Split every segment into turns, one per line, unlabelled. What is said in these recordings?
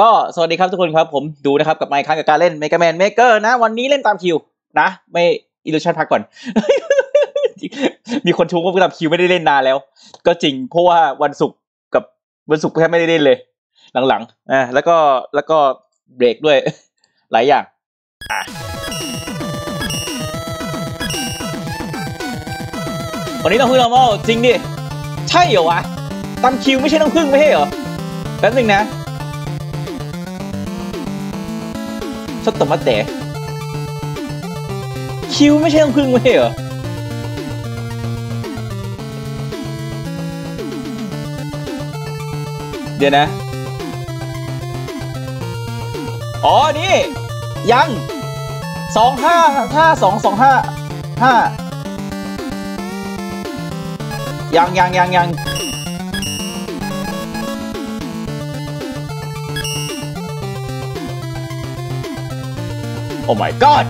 ก็สวัสดีครับทุกคนครับ ผมดูนะครับกับไมค์ค้างกับการเล่น Mega Man Maker นะ วันนี้เล่นตามคิว นะ ไม่อิลูชันพักก่อน มีคนชมว่าตามคิวไม่ได้เล่นนานแล้ว ก็จริงเพราะว่าวันศุกร์กับวันศุกร์แทบไม่ได้เล่นเลย หลังๆอ่าแล้วก็แล้วก็เบรกด้วย หลายอย่างอะวันนี้ต้องพึ่ง normal จริงดิใช่เหรอวะตามคิวไม่ใช่ต้องพึ่งไม่ใช่เหรอแป๊บนึงนะ ちょっと待ってคิวไม่ใช่ต้องพึ่งไม่ใช่เหรอ เดี๋ยวนะ อ๋อ นี่ ยังสองห้าห้าสองสองห้าห้ายังยังยังยัง อ้ my god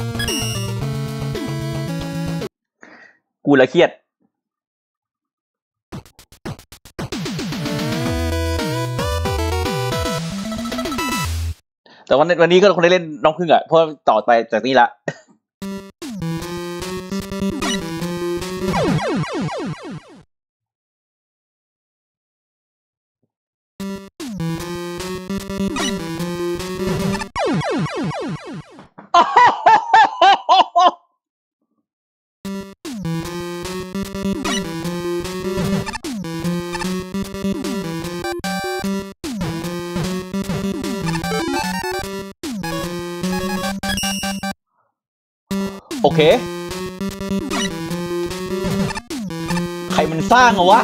กูละเครียด แต่วันวันนี้ก็คงได้เล่นน้องพึ่งอะ เพราะต่อไปจากนี้ละ โอเค ใครมันสร้างเหรวะ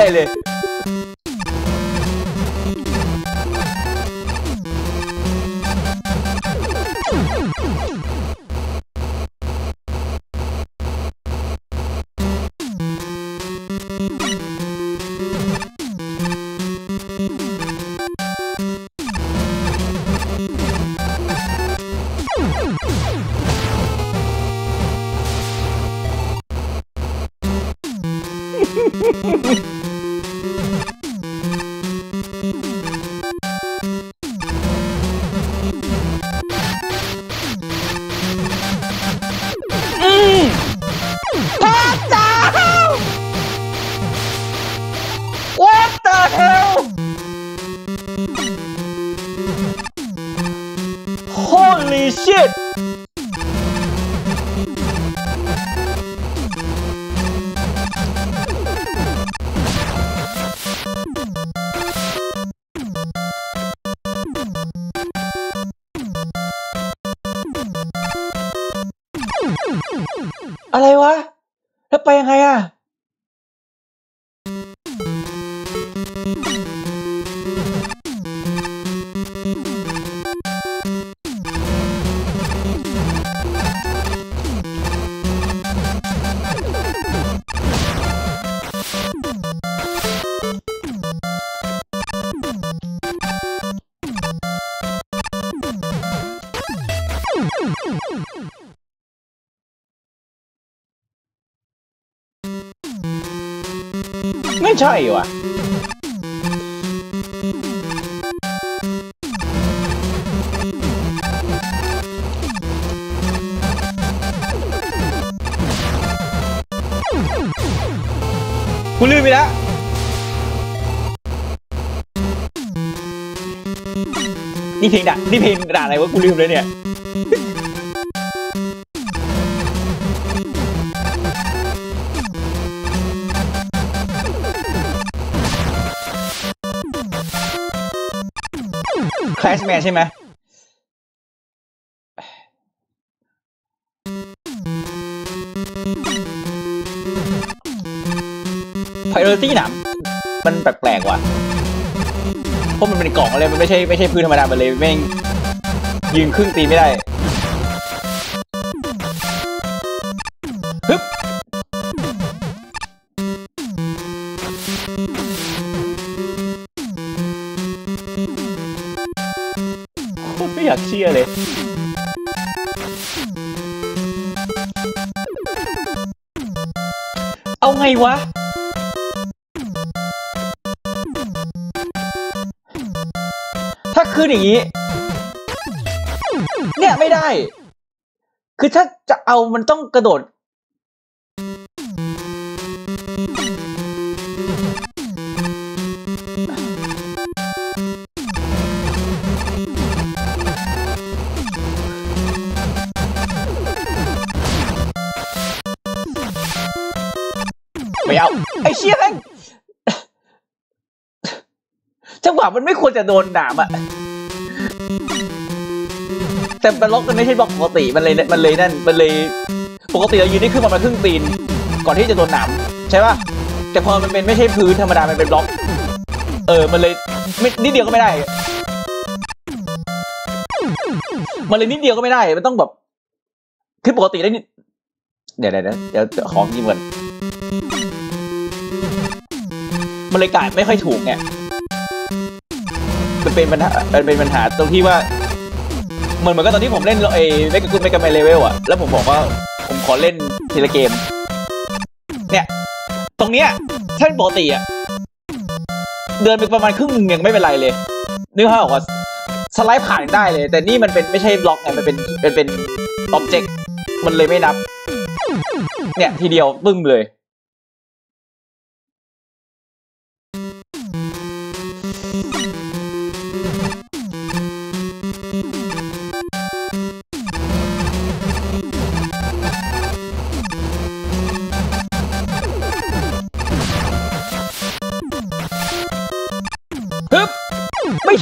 ไร ใช่ว่ะกูลืมไปแล้วนี่เพลงด่านี่เพลงด่าอะไรวะกูลืมเลยเนี่ย「 แมนใช่ไหมไพโรตี้หนามมันแปลกๆว่ะเพราะมันเป็นกล่องอะไร มันไม่ใช่ไม่ใช่พื้นธรรมดาไปเลยแม่งยืนครึ่งตีไม่ได้ วะ ถ้าคืนอย่างนี้ เนี่ยไม่ได้ คือถ้าจะเอามันต้องกระโดด ไอ้เชี่ยแม่งจังหวะมันไม่ควรจะโดนหนามอะแต่มันล็อกมันไม่ใช่บล็อกปกติมันเลยมันเลยนั่นมันเลยปกติเรายืนได้ขึ้นประมาณครึ่งตีน ก่อนที่จะโดนหนามใช่ป่ะแต่พอมันเป็นไม่ใช่พื้นธรรมดามันเป็นบล็อก เออมันเลยไม่นิดเดียวก็ไม่ได้ มันเลยนิดเดียวก็ไม่ได้ มันต้องแบบคือปกติได้นิดเดี๋ยวเดี๋ยวเดี๋ยวของจริงก่อน มันเลยกายไม่ค่อยถูกไงมันเป็นปัญหามันเป็นปัญหาตรงที่ว่าเหมือนเหมือนกับตอนที่ผมเล่นไอ้ Make a Good Mega Man Level อะแล้วผมบอกว่าผมขอเล่นทีละเกม เนี่ย ตรงเนี้ยถ้าเป็นปกติอะเดินไปประมาณครึ่งนึงยังไม่เป็นไรเลยนึกภาพออกว่าสไลด์ผ่านได้เลย แต่นี่มันเป็นไม่ใช่บล็อกไงมันเป็นเป็นเป็นอ็อบเจกต์มันเลยไม่นับ เนี่ยทีเดียวปึ้มเลย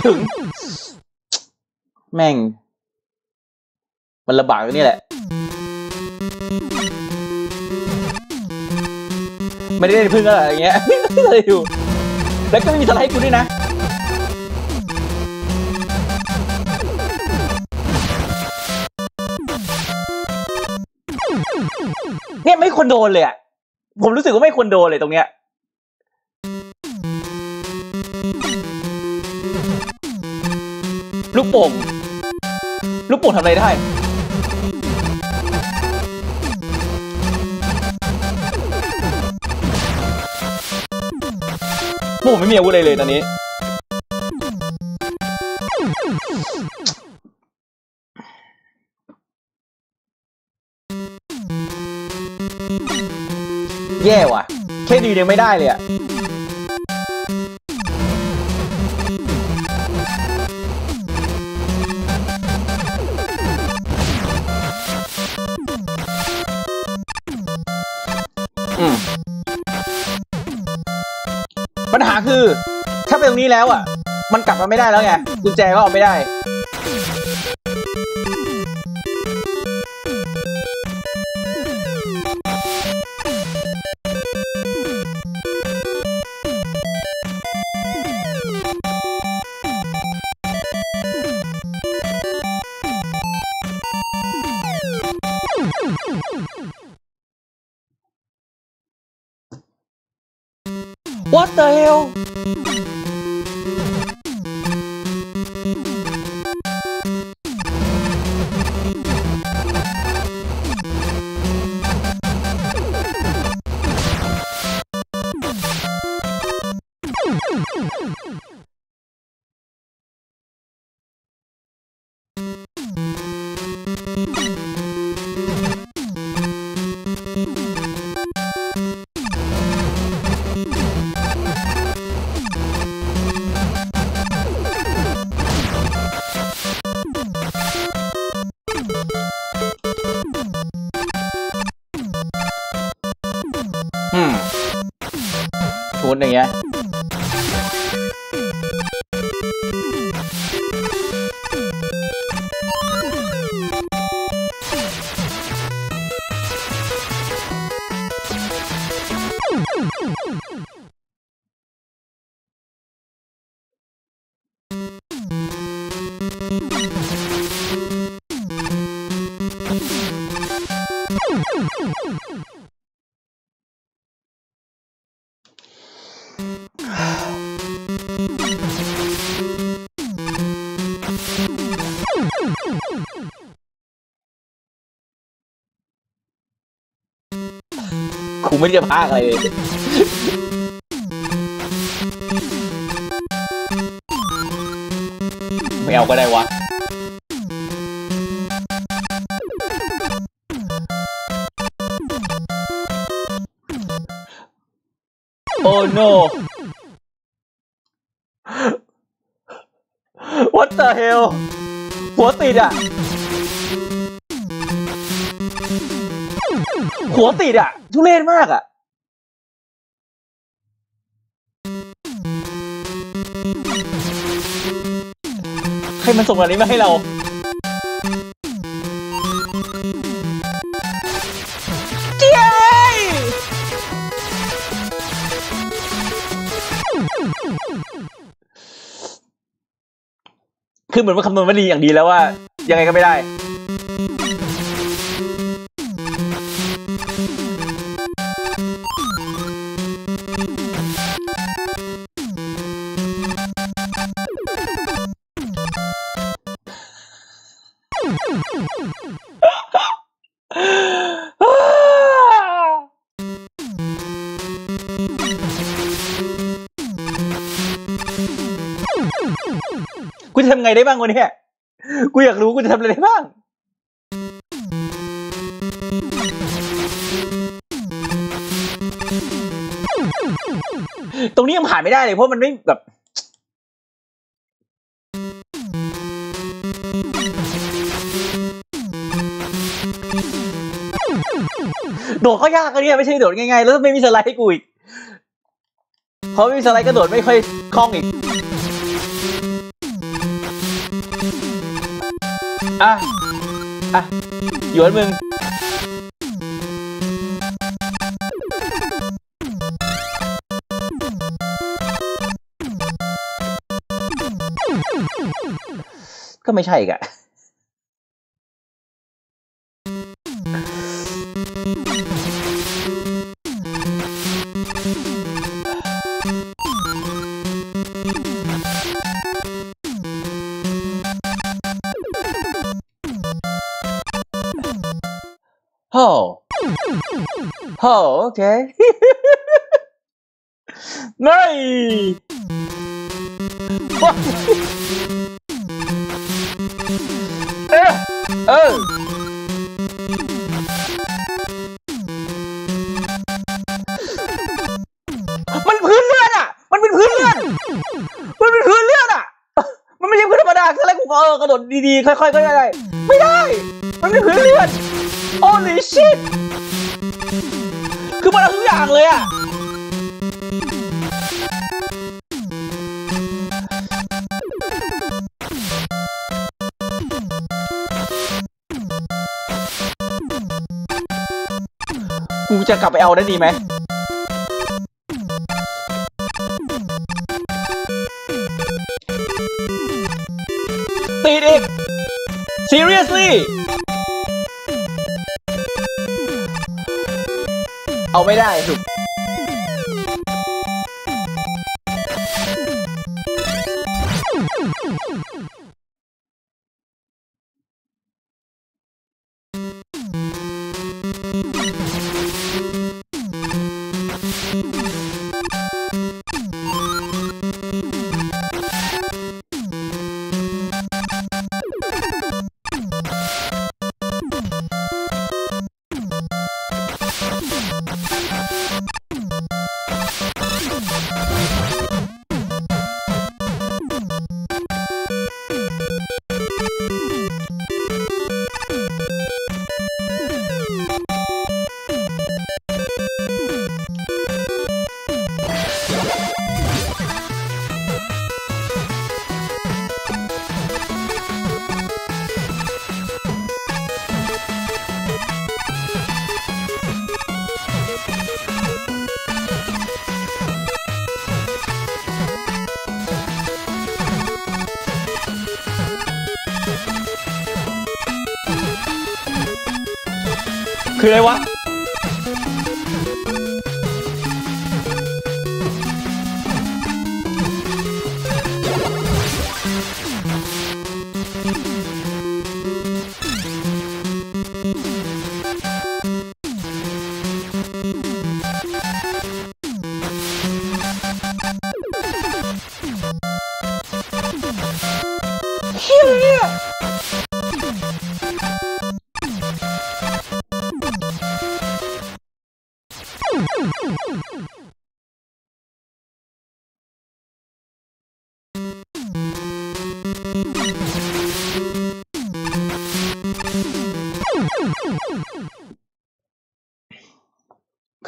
ถึง แม่ง มันลำบากตรงนี้แหละ ไม่ได้เล่นพึ่งอะไรอย่างเงี้ยเลยอยู่ แล้วก็ไม่มีสไลด์กูด้วยนะเนี่ยไม่ควรโดนเลยอะ ผมรู้สึกว่าไม่ควรโดนเลยตรงเนี้ย ลูกโป่งลูกโป่งทำอะไรได้พวกผมไม่มีอาวุธอะไรเลยตอนนี้ แย่ว่ะ แค่ดียังไม่ได้เลยอะ หาคือ ถ้าเป็นตรงนี้แล้วอะ มันกลับมาไม่ได้แล้วไงกุญแจก็เอาไม่ได้ What the hell ไม่ได้จะพากอะไรเลยไม่เอาก็ได้วะโอ้ no what the hell หัวติดอะ หัวติดอะ ทุเรศมากอะใครมันส่งอันนี้มาให้เราเจ้ยคือเหมือนมันคำนวณมาดีอย่างดีแล้วว่า ยังไงก็ไม่ได้ บ้างวันนี้กูอยากรู้กูจะทำอะไรได้บ้าง ตรงนี้ยังผ่านไม่ได้เลยเพราะมันไม่แบบโดดก็ยากอะเนี่ยไม่ใช่โดดง่ายๆ แล้วไม่มีสไลด์ให้กูอีกเพราะไม่มีสไลด์ก็โดดไม่ค่อยคล่องอีก อะ อะหยวนมึง ก็ไม่ใช่อีกอะ นพื้นเลื่อนมันเป็นพื้นเลื่อนอะมันไม่ใช่พื้นธรรมดาอะไรกูเออกระโดดดีๆ ค่อยๆ ก็ได้ ไม่ได้ มันเป็นพื้นเลื่อน holy shit คือมันเอาทุกอย่างเลยอะกูจะกลับไปเอาได้ดีไหมติดอีก seriously เอาไม่ได้สุด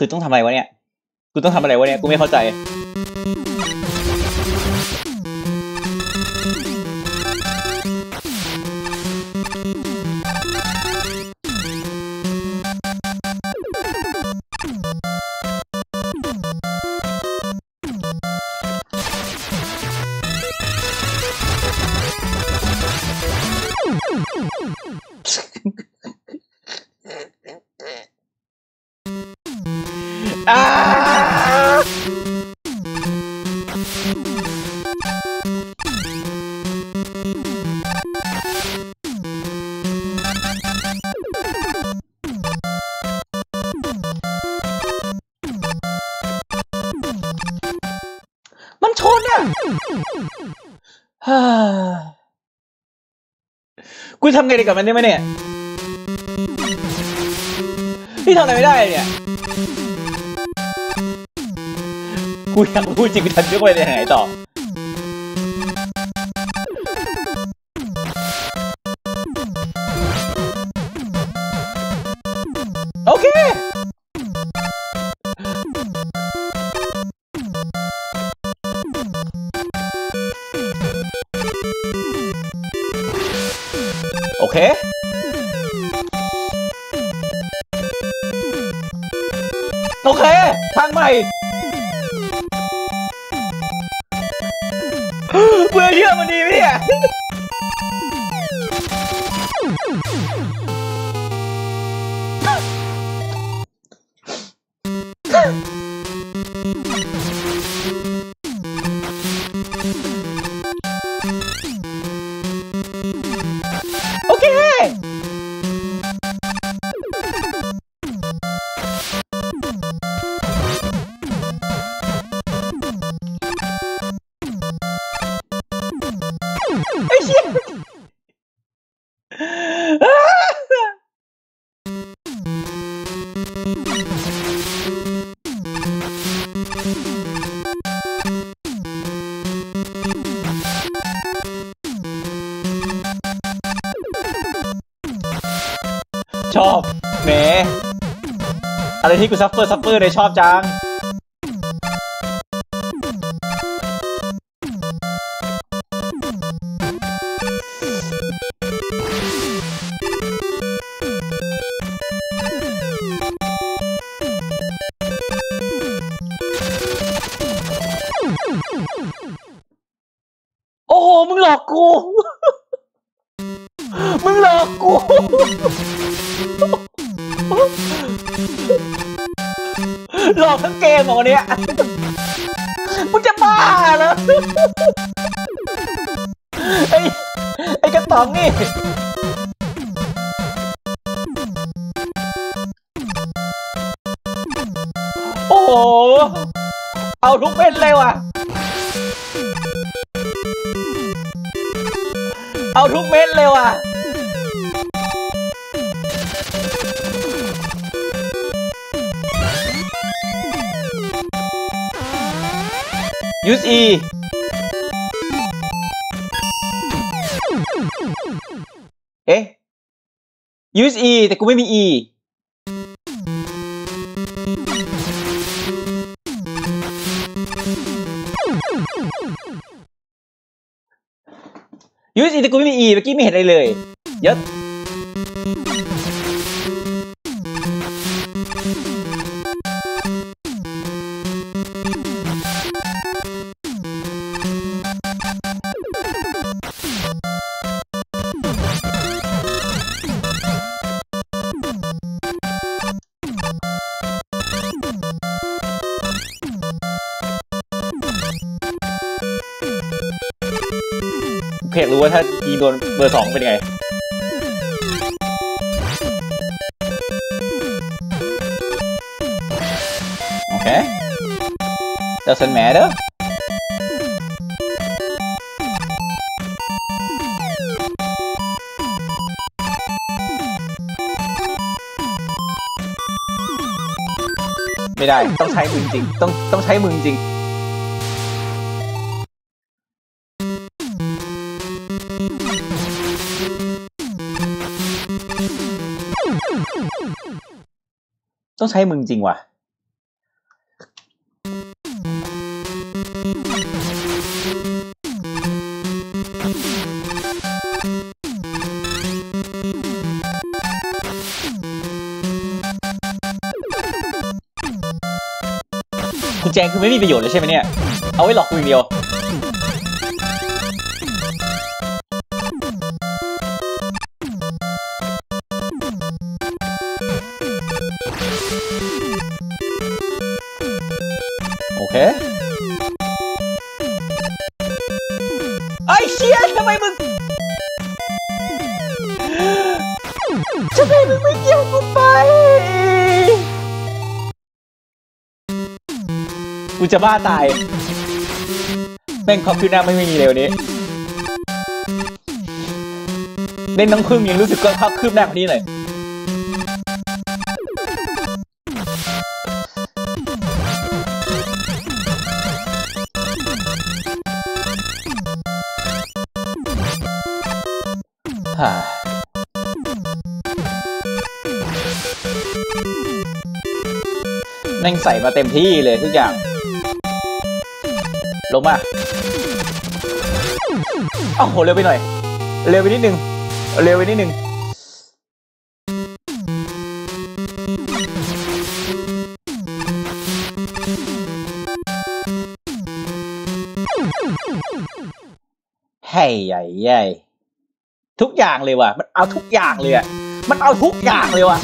คือต้องทำอะไรวะเนี่ย กูต้องทำอะไรวะเนี่ย กูไม่เข้าใจูทำไงดีกับมันได้ไหมเนี่ยพี่ทำอะไรไม่ได้เนี่ยกูอยากพูดจริงกูทันยกไปในไหนต่อ ที่กูซัฟเฟอร์ซัฟเฟอร์เลยชอบจัง เอาทุกเม็ดเลยว่ะ เอาทุกเม็ดเลยว่ะ use e เอ๊ะ use e แต่กูไม่มี e use e แต่กูไม่มีอีเมื่อกี้ไม่เห็นอะไรเลยเยอ โดนเบอร์สองเป็นไงโอเค doesn't matter ไม่ได้ ต้องใช้มือจริง ต้องต้องใช้มือจริง ต้องใช้มือจริงว่ะคุณแจงคือไม่มีประโยชน์เลยใช่ไหมเนี่ย เอาไว้หลอกกูอย่างเดียว จะบ้าตายแม่งความคืบหน้าไม่มีเร็วนี้เล่นน้องพึ่งยังรู้สึกก็ภาพคืบหน้ากว่านี้หน่อยฮ่าแม่งใส่มาเต็มที่เลยทุกอย่าง ลงมาเอ้าโหเร็วไปหน่อย เร็วไปนิดนึง เร็วไปนิดนึงเฮ้ใหญ่ใหญ่ทุกอย่างเลยว่ะ มันเอาทุกอย่างเลยอะ มันเอาทุกอย่างเลยว่ะ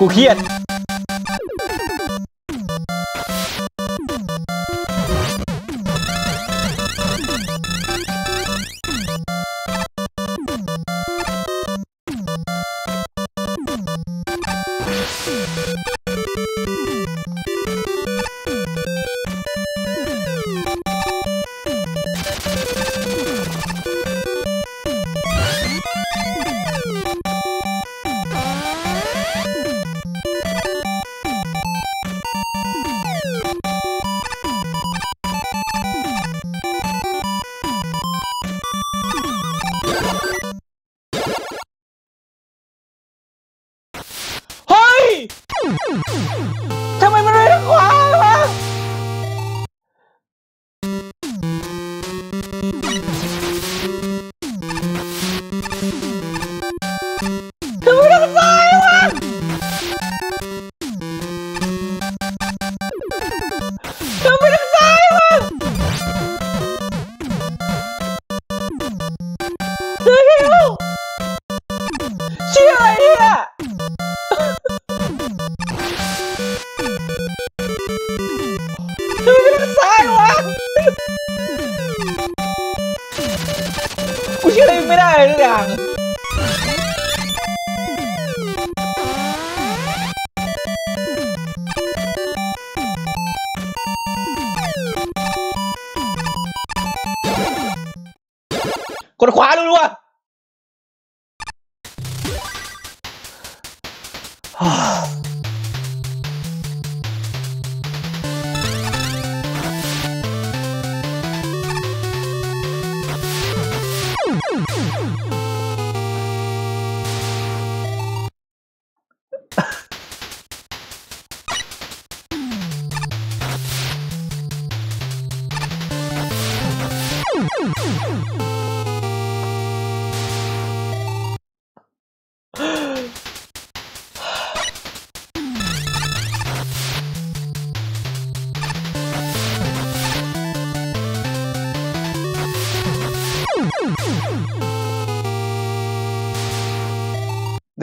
กูเครียด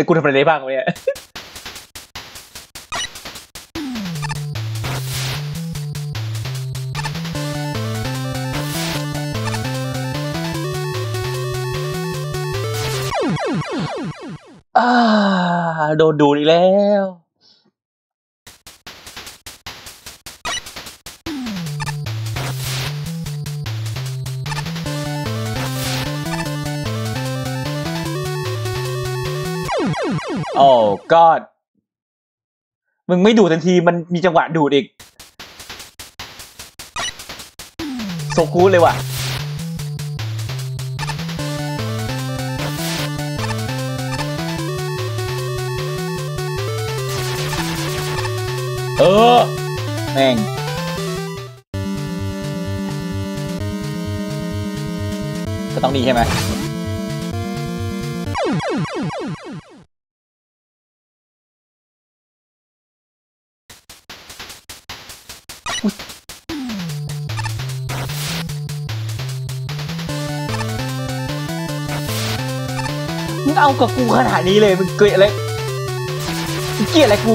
กูทำอะไรได้บ้างวะเนี่ยอ่าโดนดูอีกแล้ว god มึงไม่ดูทันทีมันมีจังหวะดูดอีกโซกูเลยว่ะเออ แม่ง ก็ต้องดีใช่ไหมากับกูขนาดนี้เลยมึงเกลียดอะไรเกลียดอะไรกู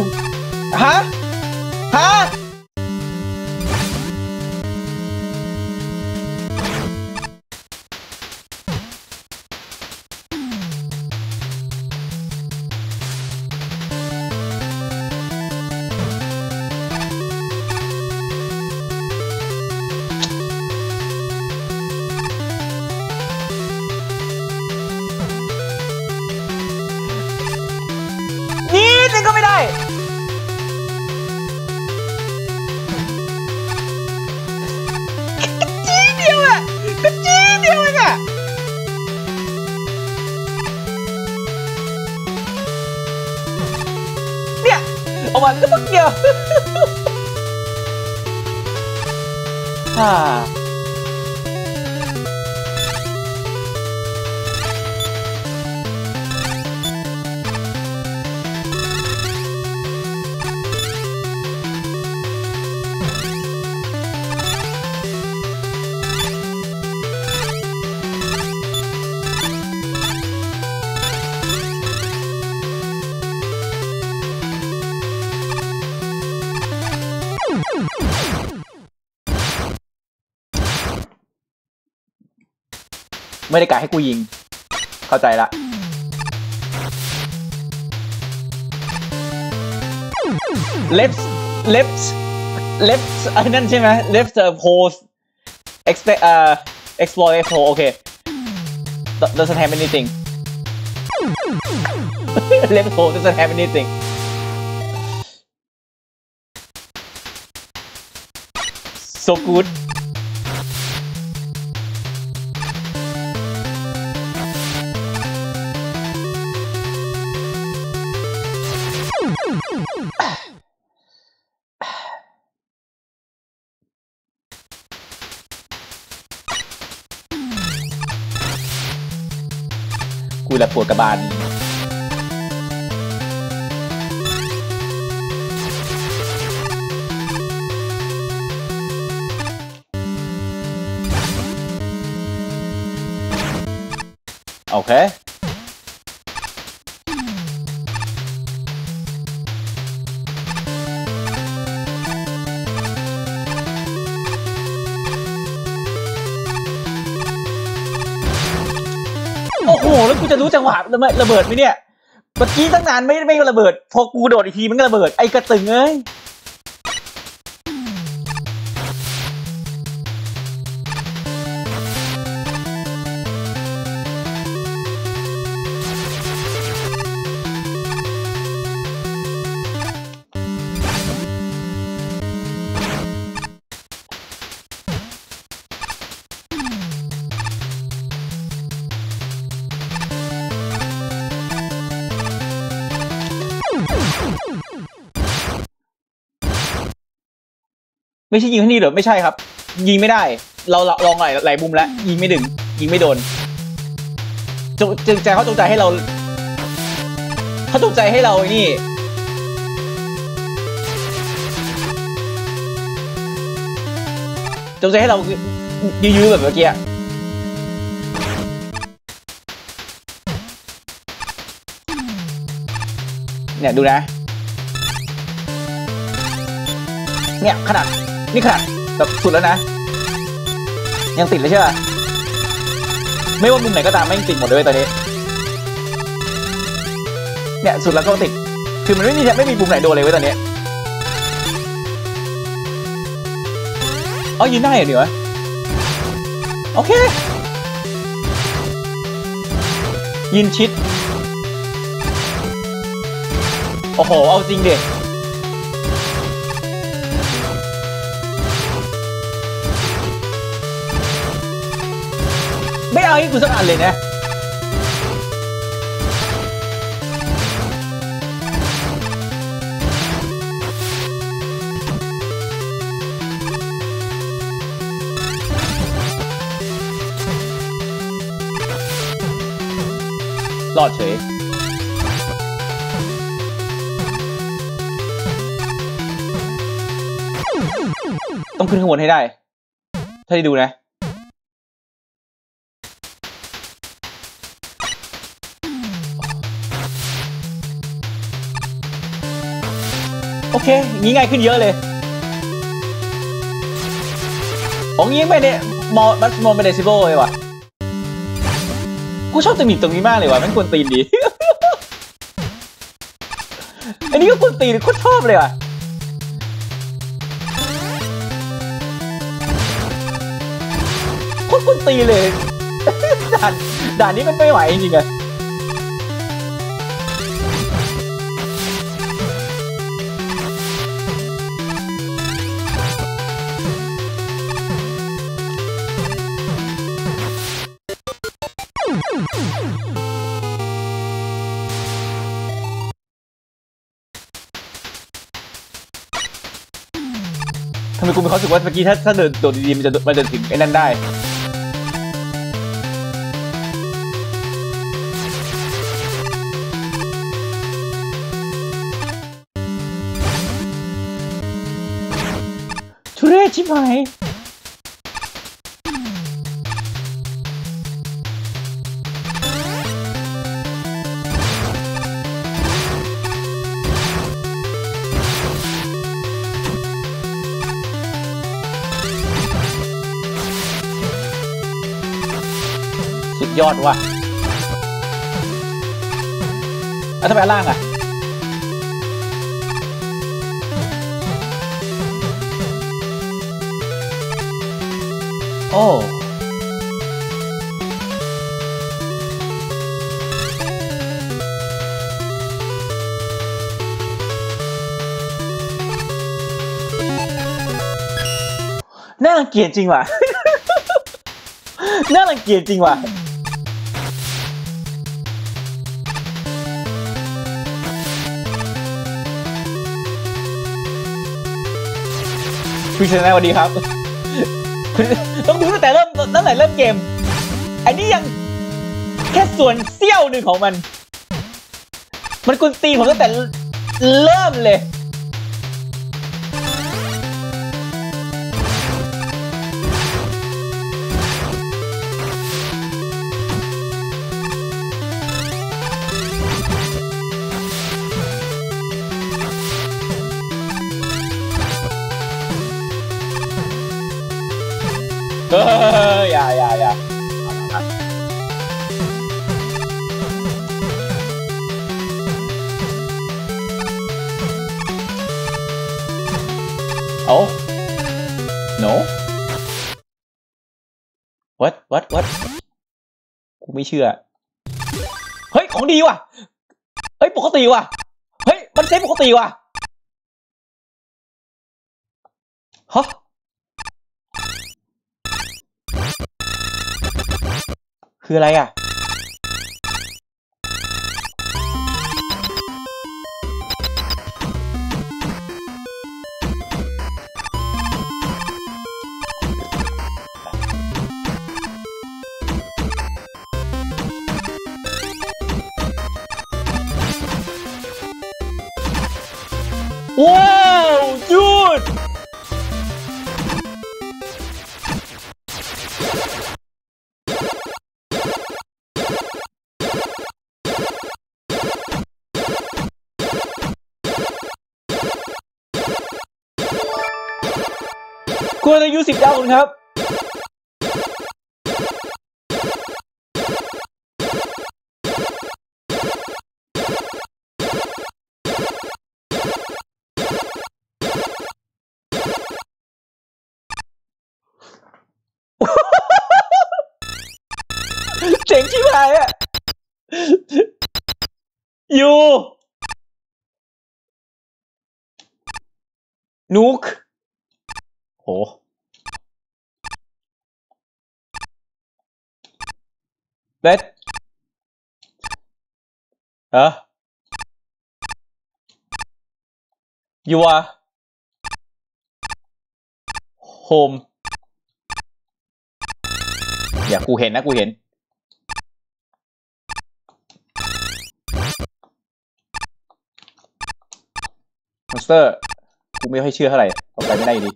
ฮะฮะ ไม่ได้กะให้กูยิง เข้าใจละ left left left ไอ้นั่นใช่ไหม left the pose expect uh explore left pole โอเค doesn't have anything left pole doesn't have anything so good กู แบบปวดกระบาลโอเค งหวะระเบิดระเบิดไหมเนี่ยเมื่อกี้ตั้งนานไม่ไม่ระเบิด พอกูโดดอีกทีมันก็ระเบิดไอ้กระตึงเอ้ย ไม่ใช่ยิงที่นี่เหรอไม่ใช่ครับ ยิงไม่ได้ เราลองหลายหลายมุมแล้วยิงไม่ดึง ยิงไม่โดนจงจงใจเขาจงใจให้เราเขาจงใจให้เราไอ้นี่จงใจให้เรายื้อแบบเมื่อกี้เนี่ยดูนะ เนี่ยขนาด นี่ขนาดแบบสุดแล้วนะ ยังติดเลยใช่ป่ะไม่ว่ามุมไหนก็ตามไม่ติดหมดเลยเว้ยตอนนี้ เนี่ยสุดแล้วก็ติด คือมันไม่มีไม่มีมุมไหนโดนเลยเว้ยตอนนี้อ๋อยืนได้เหรอเดี๋ยวะโอเค ยืนชิด โอ้โห เอาจริงเด็ ไม่เอาให้กูสักอันเลยนะรอดเฉยต้องขึ้นข้างบนให้ได้ ถ้าได้ดูนะ โอเคงี้ง่ายขึ้นเยอะเลยของงี้ไม่ได้มอมัสมอไม่ได้ซิโบเลยว่ะกูชอบจะมีตรงนี้มากเลยว่ะมันกวนตีนดี อันนี้ก็กวนตีนโคตรชอบเลยว่ะโคตรกวนตีนเลยด่านด่านนี้มันไม่ไหวจริงๆอะ ว่าเมื่อกี้ถ้าถ้าเดินโดดดีๆมันจะมันจะถึงไอ้นั่นได้ทุเรศชิบหาย ดยอดว่ะแล้วทำไมล่างอะโอ้น่ารังเกียจจริงว่ะ น่ารังเกียจจริงว่ะ คุณชนะสวัสดีครับ ต้องดูตั้งแต่เริ่มตั้งแต่เริ่มเกม อันนี้ยังแค่ส่วนเสี้ยวหนึ่งของมัน มันกุนตีผมตั้งแต่เริ่มเลย ชื่อ เฮ้ย ของดีว่ะ เฮ้ย ปกติว่ะ เฮ้ย มันเซฟปกติว่ะฮะคืออะไรอะ คุณอายุสิบดาวคุณครับเจ๋งชิบหายอะยูนุกโห เบสเออ you are home อย่ากูเห็นนะกูเห็น มอนสเตอร์ กูไม่ค่อยเชื่อเท่าไหร่เอาไปไม่ได้ดี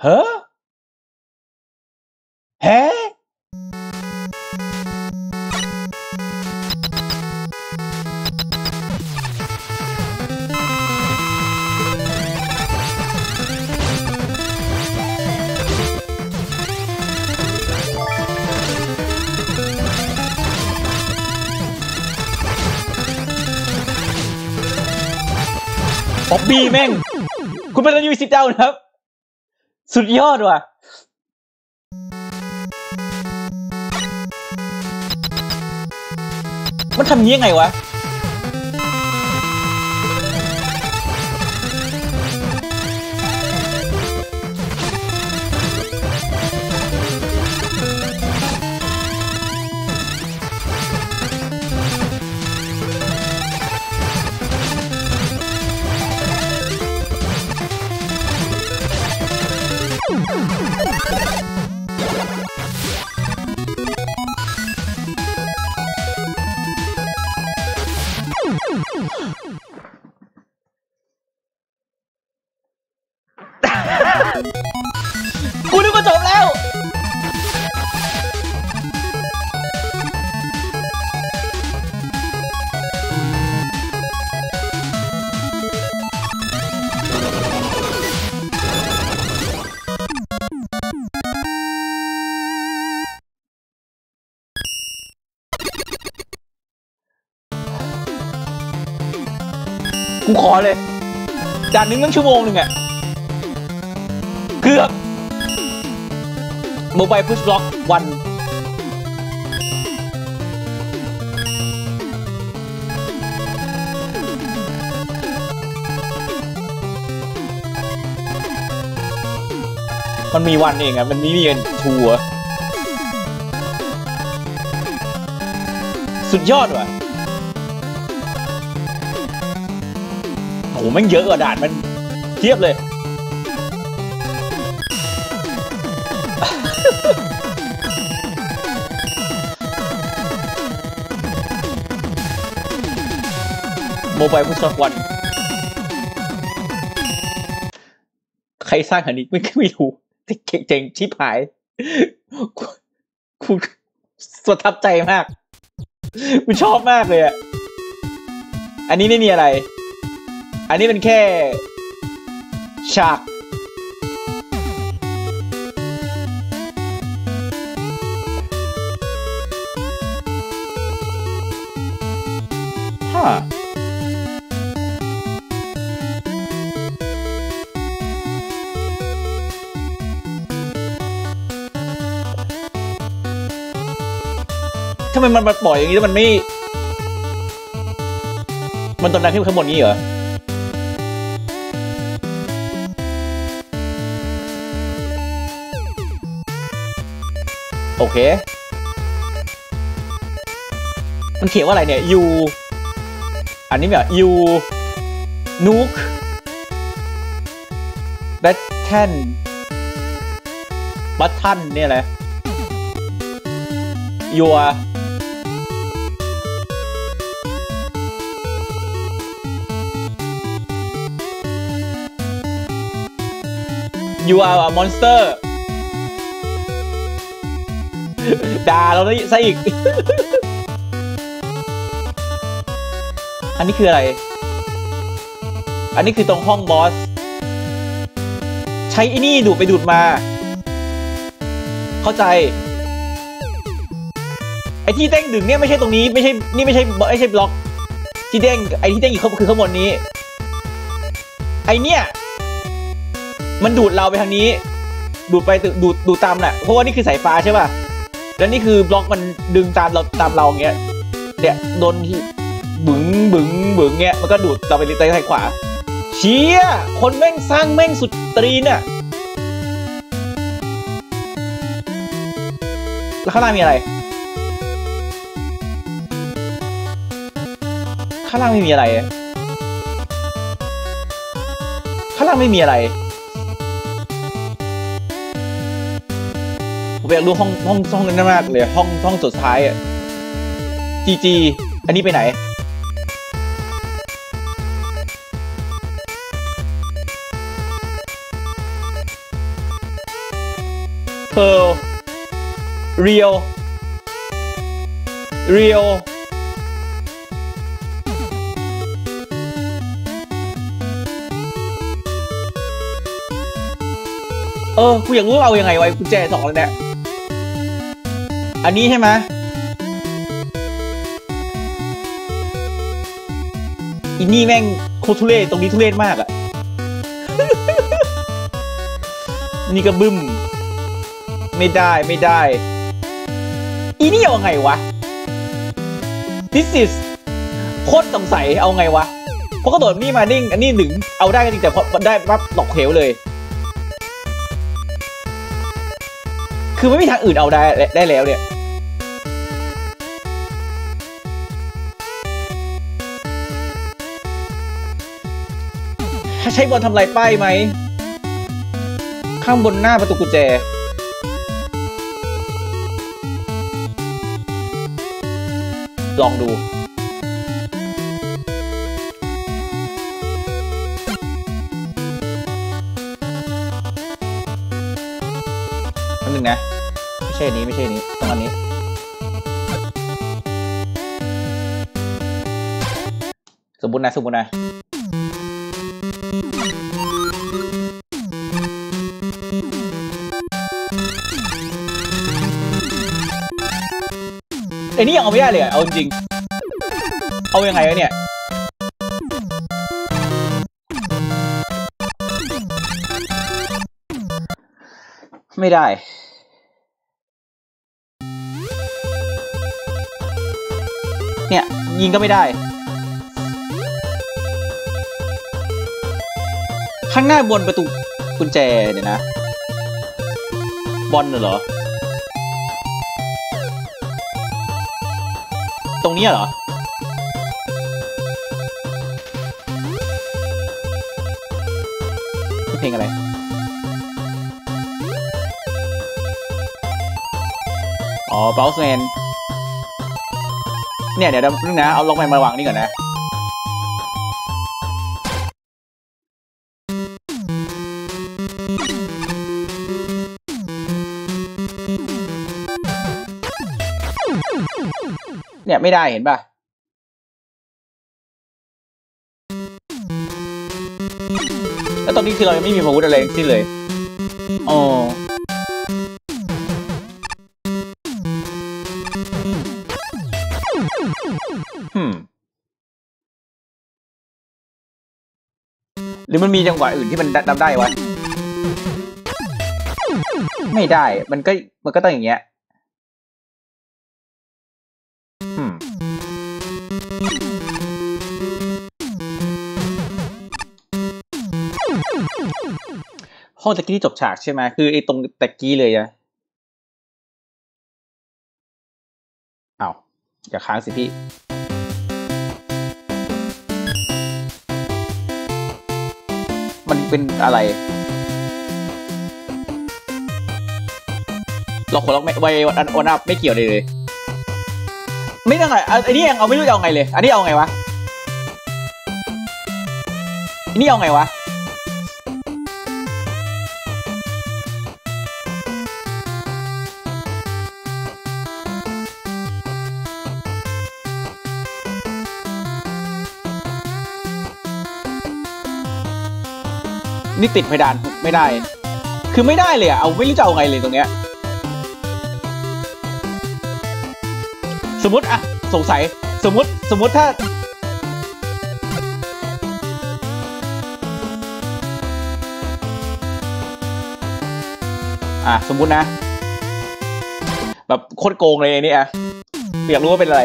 เฮ้อแฮะป๊อบบี้แม่ง คุณเป็นยูสิบดาวนะครับ สุดยอดว่ะมันทำนี้ยังไงวะ กูขอเลยด่านหนึงตั้งชั่วโมงหนึ่งอะเกือบโมบายพุชบล็อกวันมันมีวันเองอะมันไม่มีเงินทัวร์สุดยอดว่ะ หแมันเยอะกว่าด่านมันเทียบเลย โมบายพุทธวัน ใครสร้างอันนี้ไม่ไม่รู้แต่เจ๋งชิบหายกูกูประทับใจมากกูชอบมากเลยอะ อันนี้ไม่มีอะไร อันนี้เป็นแค่ ฉาก ฮะ ทำไมมันมาปล่อยอย่างนี้แล้วมันไม่ มันตอนนั้นที่ข้างบนนี้เหรอ โอเค มันเขียนว่าอะไรเนี่ย you อันนี้แบบ you nuke that can บัตทันเนี่ยแหละ your you are a monster ด่าเราซะอีก อันนี้คืออะไร อันนี้คือตรงห้องบอส ใช้อินี่ดูดไปดูดมา เข้าใจ ไอ้ที่เด้งดึงเนี่ยไม่ใช่ตรงนี้ไม่ใช่ นี่ไม่ใช่ไม่ใช่บล็อก ที่เด้งไอ้ที่เด้งอีกคือข้างบนนี้ ไอเนี่ย มันดูดเราไปทางนี้ดูดไปดูดดูดตามแหละเพราะว่านี่คือสายฟ้าใช่ป่ะ แล้วนี่คือบล็อกมันดึงตามเราตามเราเงี้ยเนี่ยโดนที่บึ้งบึ้งบึ้งเงี้ยมันก็ดูดเราไปทางขวา เชี่ยคนแม่งสร้างแม่งสุดตรีเนี่ยแล้วข้างล่างมีอะไร ข้างล่างไม่มีอะไร ข้างล่างไม่มีอะไร ผมอยากดูห้องห้องห้องนั้นมากเลยห้องห้องสุดท้ายอะจีจีอันนี้ไปไหน เพร์ลเรียวเรียวเออ กูอยากรู้เอาอยัางไงไว้กุญแจสองเลยเนี่ย อันนี้ใช่ไหมอินนี่แม่งโคตรทุเรศตรงนี้ทุเรศมากอะนี่ก็บึ้ม ไม่ได้ไม่ได้ อีนี่เอาไงวะ this is โคตรสงสัยเอาไงวะ เพราะกระโดดนี่มานิ่ง อันนี้หนึ่งเอาได้ก็จริงแต่พอได้ปั๊บตกเหวเลย คือไม่มีทางอื่นเอาได้ได้แล้วเนี่ย ใช้บอลทำลายป้ายไหม ข้างบนหน้าประตูกุญแจ ลองดูอันหนึ่งนะ ไม่ใช่นี้ไม่ใช่นนี้ต้องอันนี้สมบูรณ์นะสมบูรณ์นะ นี่ยังเอาไม่ได้เลยเอาจริง เอายังไงวะเนี่ยไม่ได้ เนี่ย ยิงก็ไม่ได้ ข้างหน้าบนประตูกุญแจ เดี๋ยวนะ บอลเหรอ ตรงนี้เหรอ เพลงอะไร อ๋อเบลส์แมนเนี่ยเดี๋ยวนึงนะ เอาล็อกแมนมาวางนี่ก่อนนะ เนี่ยไม่ได้เห็นป่ะแล้วตอนนี้คือเรายังไม่มีอาวุธอะไรทั้งสิ้นเลยอ๋อหรือมันมีจังหวะอื่นที่มันนับได้วะ ไม่ได้ มันก็มันก็ต้องอย่างเงี้ย ห้องตะกี้ที่จบฉากใช่ไหมคือไอ้ตรงตะกี้เลยอะอ้าอย่าค้างสิพี่มันเป็นอะไรล็อกหัวล็อกไม่ไววันวันอัพไม่เกี่ยวเลยเลย ไม่ต้องไงอันนี้ยังเอาไม่รู้จะเอาไงเลย อันนี้เอาไงวะอันนี้เอาไงวะ นี่ติดเพดานไม่ได้ คือไม่ได้เลยอะเอาไม่รู้จะเอาไงเลยตรงเนี้ย สมมติอะสงสัย สมมติ สมมติถ้า อะ สมมุตินะ แบบโคตรโกงเลยนนี่อะอยากรู้ว่าเป็นอะไร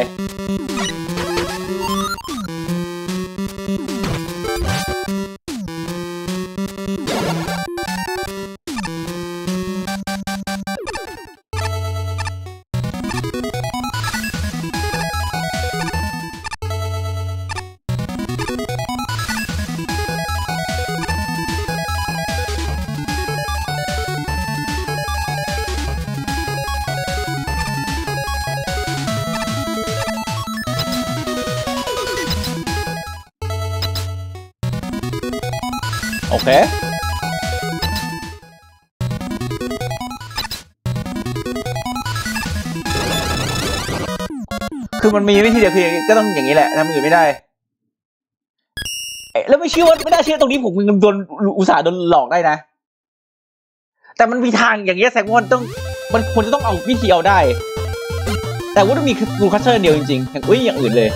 มันมีวิธีเดียวคือก็ต้องอย่างนี้แหละทำอื่นไม่ได้แล้วไม่เชื่อว่าไม่ได้เชื่อตรงนี้ผมมึงโดนอุตส่าห์โดนหลอกได้นะ แต่มันมีทางอย่างเงี้ยแซงว่ามันต้องมันควรจะต้องเอาวิธีเอาได้ แต่ว่าต้องมีกูคัชเชอร์เดียวจริงๆอย่างอุ้ยอย่างอื่นเลย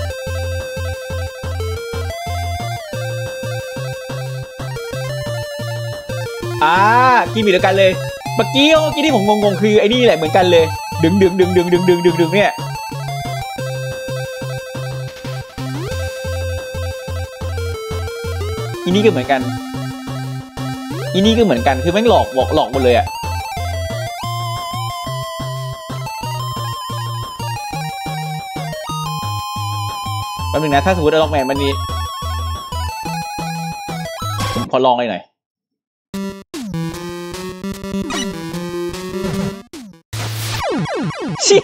อ่ากิมมิคเดียวกันเลยเมื่อกี้เมื่อกี้ที่ผมงงๆคือไอ้นี่แหละเหมือนกันเลย ดึงดึงดึงดึงดึงดึงดึงเนี่ย นี่ก็เหมือนกันอีนี่ก็เหมือนกันคือแม่งหลอกบอกหลอกหมดเลยอะแป๊บนึงนะถ้าสมมติเอาล็อกแมนมันนี้ผมขอลองเลยหน่อยชี่ย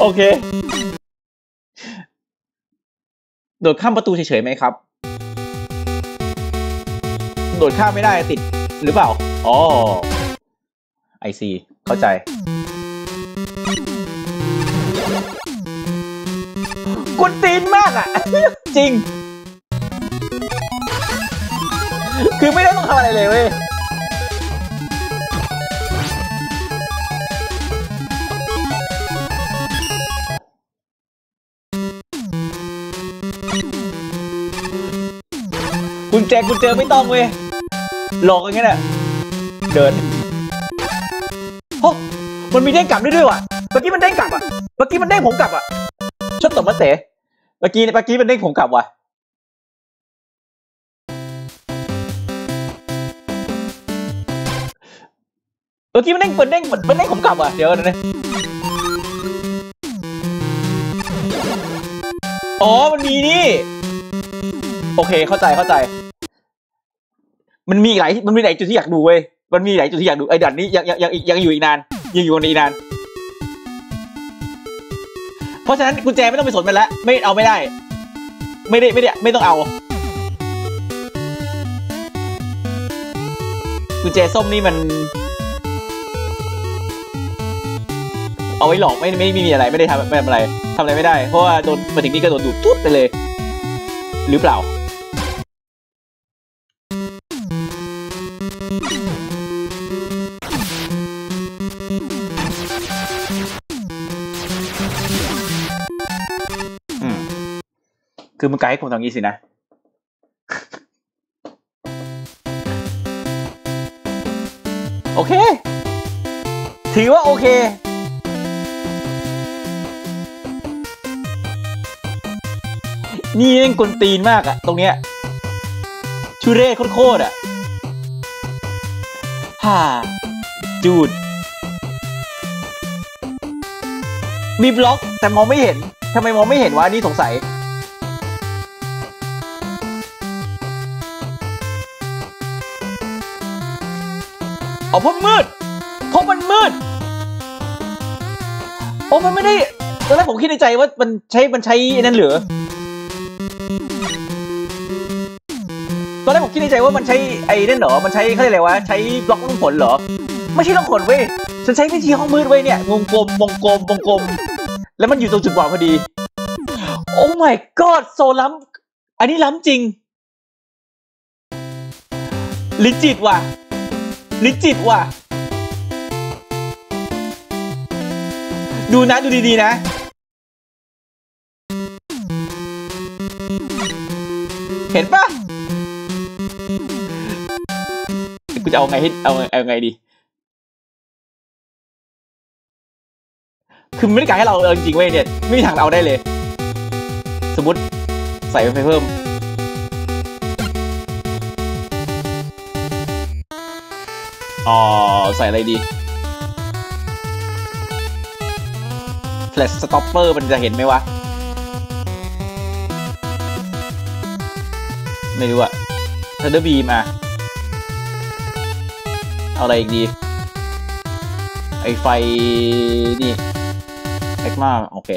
โอเค โดดข้ามประตูเฉยๆไหมครับ โดดข้ามไม่ได้ติดหรือเปล่า อ๋อไอซีเข้าใจ กุนตีนมากอะ จริง คือไม่ได้ต้องทำอะไรเลยเว้ย แจกุญแจไม่ต้องเว้ยหลอกอย่างเงี้ยน่ะเดินโอ้มันมีเด้งกลับได้ด้วยว่ะเมื่อกี้มันเด้งกลับอะเมื่อกี้มันเด้งผมกลับอะชดตบมาเตะเมื่อกี้เมื่อกี้มันเด้งผมกลับว่ะเมื่อกี้มันเด้งเปิดเด้งมันเด้งผมกลับอะเดี๋ยวนะอ๋อ มันมีนี่ โอเค เข้าใจ เข้าใจ มันมีหลายมันมีหลายจุดที่อยากดูเว้ยมันมีหลายจุดที่อยากดูไอ้ดันนี้ยังยังยังยังอยู่อีกนานยังอยู่กันอีกนาน เพราะฉะนั้นกุญแจไม่ต้องไปสนมันแล้วไม่เอาไม่ได้ ไม่ได้ไม่ได้ไม่ต้องเอากุญแจส้มนี่มัน เอาไว้หลอกไม่ไม่ไม่มีอะไรไม่ได้ทำไม่ทำอะไรทำอะไรไม่ได้ เพราะว่าโดนมาถึงนี่ก็โดนดูดตุ๊ดไปเลย หรือเปล่า คือมึงไกด์ให้ผมทำงี้สินะโอเค ถือว่าโอเค นี่เองกลตีนมากอะตรงเนี้ยชูเร่โคตรอะฮ่า จูด มีบล็อกแต่มองไม่เห็นทำไมมองไม่เห็นวะนี่สงสัย เอาเพราะมืดเพราะมันมืดโอ้มันไม่ได้ตอนแรกผมคิดในใจว่ามันใช้มันใช้ไอ้นั่นเหรือตอนแรกผมคิดในใจว่ามันใช้ไอ้นั่นเหรอ มันใช้เขาเรียกอะไรวะ ใช้บล็อกลูกผลเหรอ ไม่ใช่ลูกผลเว้ย ฉันใช้วิธีห้องมืดเว้ยเนี่ย วงกลม วงกลม วงกลม แล้วมันอยู่ตรงจุดบอดพอดี โอ้ my god โซล้ำอันนี้ล้ำจริง ลิจิตว่ะ ลิจิตว่ะ ดูนะ ดูดีๆนะ เห็นปะกูจะเอาไงให้เอาไงเอาไงดี คือไม่ได้กะให้เราเอาจริงๆเว้ยเนี่ย ไม่มีทางเอาได้เลย สมมติใส่ไฟเพิ่ม อ๋อใส่อะไรดี Flash Stopper มันจะเห็นไหมวะ ไม่รู้อะเทอร์เดอร์บีมา เอาอะไรอีกดี ไอไฟ นี่เอ็กมาโอเค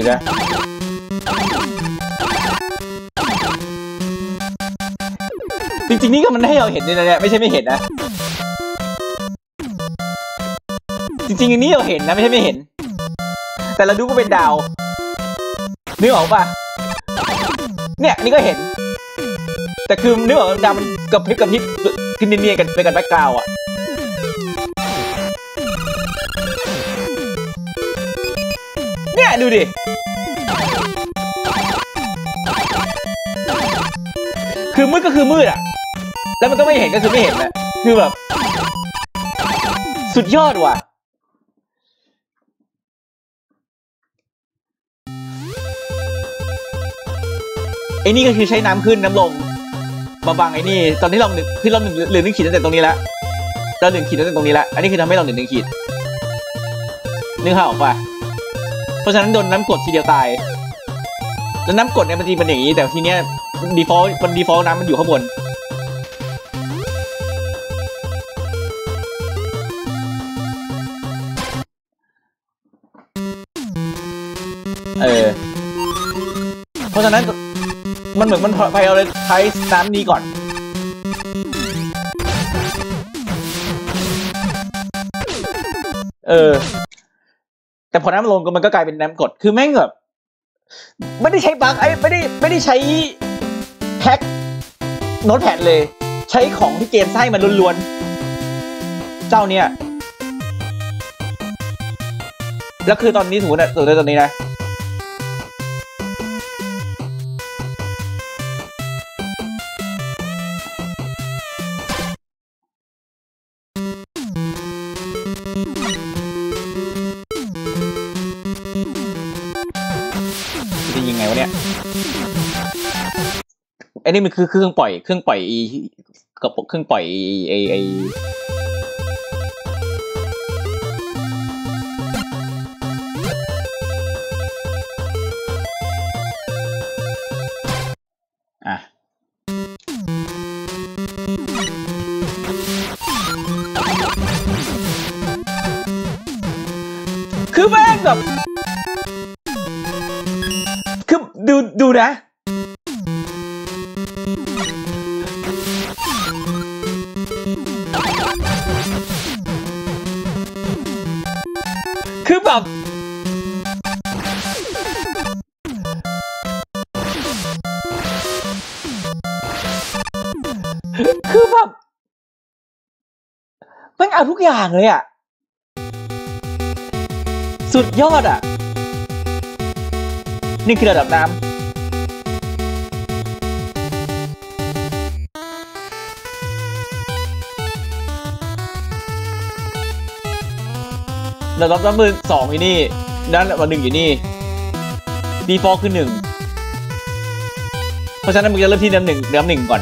ดูนะจริงๆนี่ก็มันให้เราเห็นด้วยนะเนี่ยไม่ใช่ไม่เห็นนะ จริงๆอันนี้เราเห็นนะไม่ใช่ไม่เห็น แต่เราดูก็เป็นดาวนึกออกปะเนี่ยนี่ก็เห็น แต่คือนึกออกดาวมันกระพริบกระพริบคือเนียนๆกันไปกันแบ็กกราวอะเนี่ยดูดิ คือมืดก็คือมืดอะแล้วมันก็ไม่เห็นก็คือไม่เห็นนะคือแบบ สุดยอดว่ะไอ้นี่ก็คือใช้น้ำขึ้นน้ำลงมาบังไอ้นี่ ตอนที่เราหนึ่งคือเราหนึ่งเหลือหนึ่งขีดตั้งแต่ตรงนี้แล้วเราหนึ่งขีดตั้งแต่ตรงนี้แล้วอันนี้คือทำให้เราหนึ่งหนึ่งขีดนึกภาพออกปะเพราะฉะนั้นโดนน้ำกดทีเดียวตาย แล้วน้ำกดเนี่ยมันจริงเป็นอย่างนี้ แต่ทีเนี้ย default มัน default น้ำมันอยู่ข้างบนเออเพราะฉะนั้นมันเหมือนมันไปเอาเลยใช้น้ำนี้ก่อนเออ แต่พอน้ำลงก็มันก็กลายเป็นน้ำกด คือแม่งแบบไม่ได้ใช้บั๊กไอ้ไม่ได้ไม่ได้ใช้ แพ็คโน้ตแพดเลย ใช้ของที่เกมไส้มันล้วนๆ เจ้าเนี่ย แล้วคือตอนนี้สมมติอะตัวตอนนี้นะ อ้นี่มันคือเครื่องปล่อยเครื่องปล่อยกับเครื่องปล่อยไอไออะคือแม่งแบบคือดูดูนะ คือแบบคือแบบมันเอาทุกอย่างเลยอะ สุดยอดอะ นี่คือระดับน้ำ ระดับน้ำมือสองอยู่นี่ ด้านระดับหนึ่งอยู่นี่ดีฟอลคือหนึ่งเพราะฉะนั้นมึงจะเริ่มที่น้ำหนึ่งน้ำหนึ่งก่อน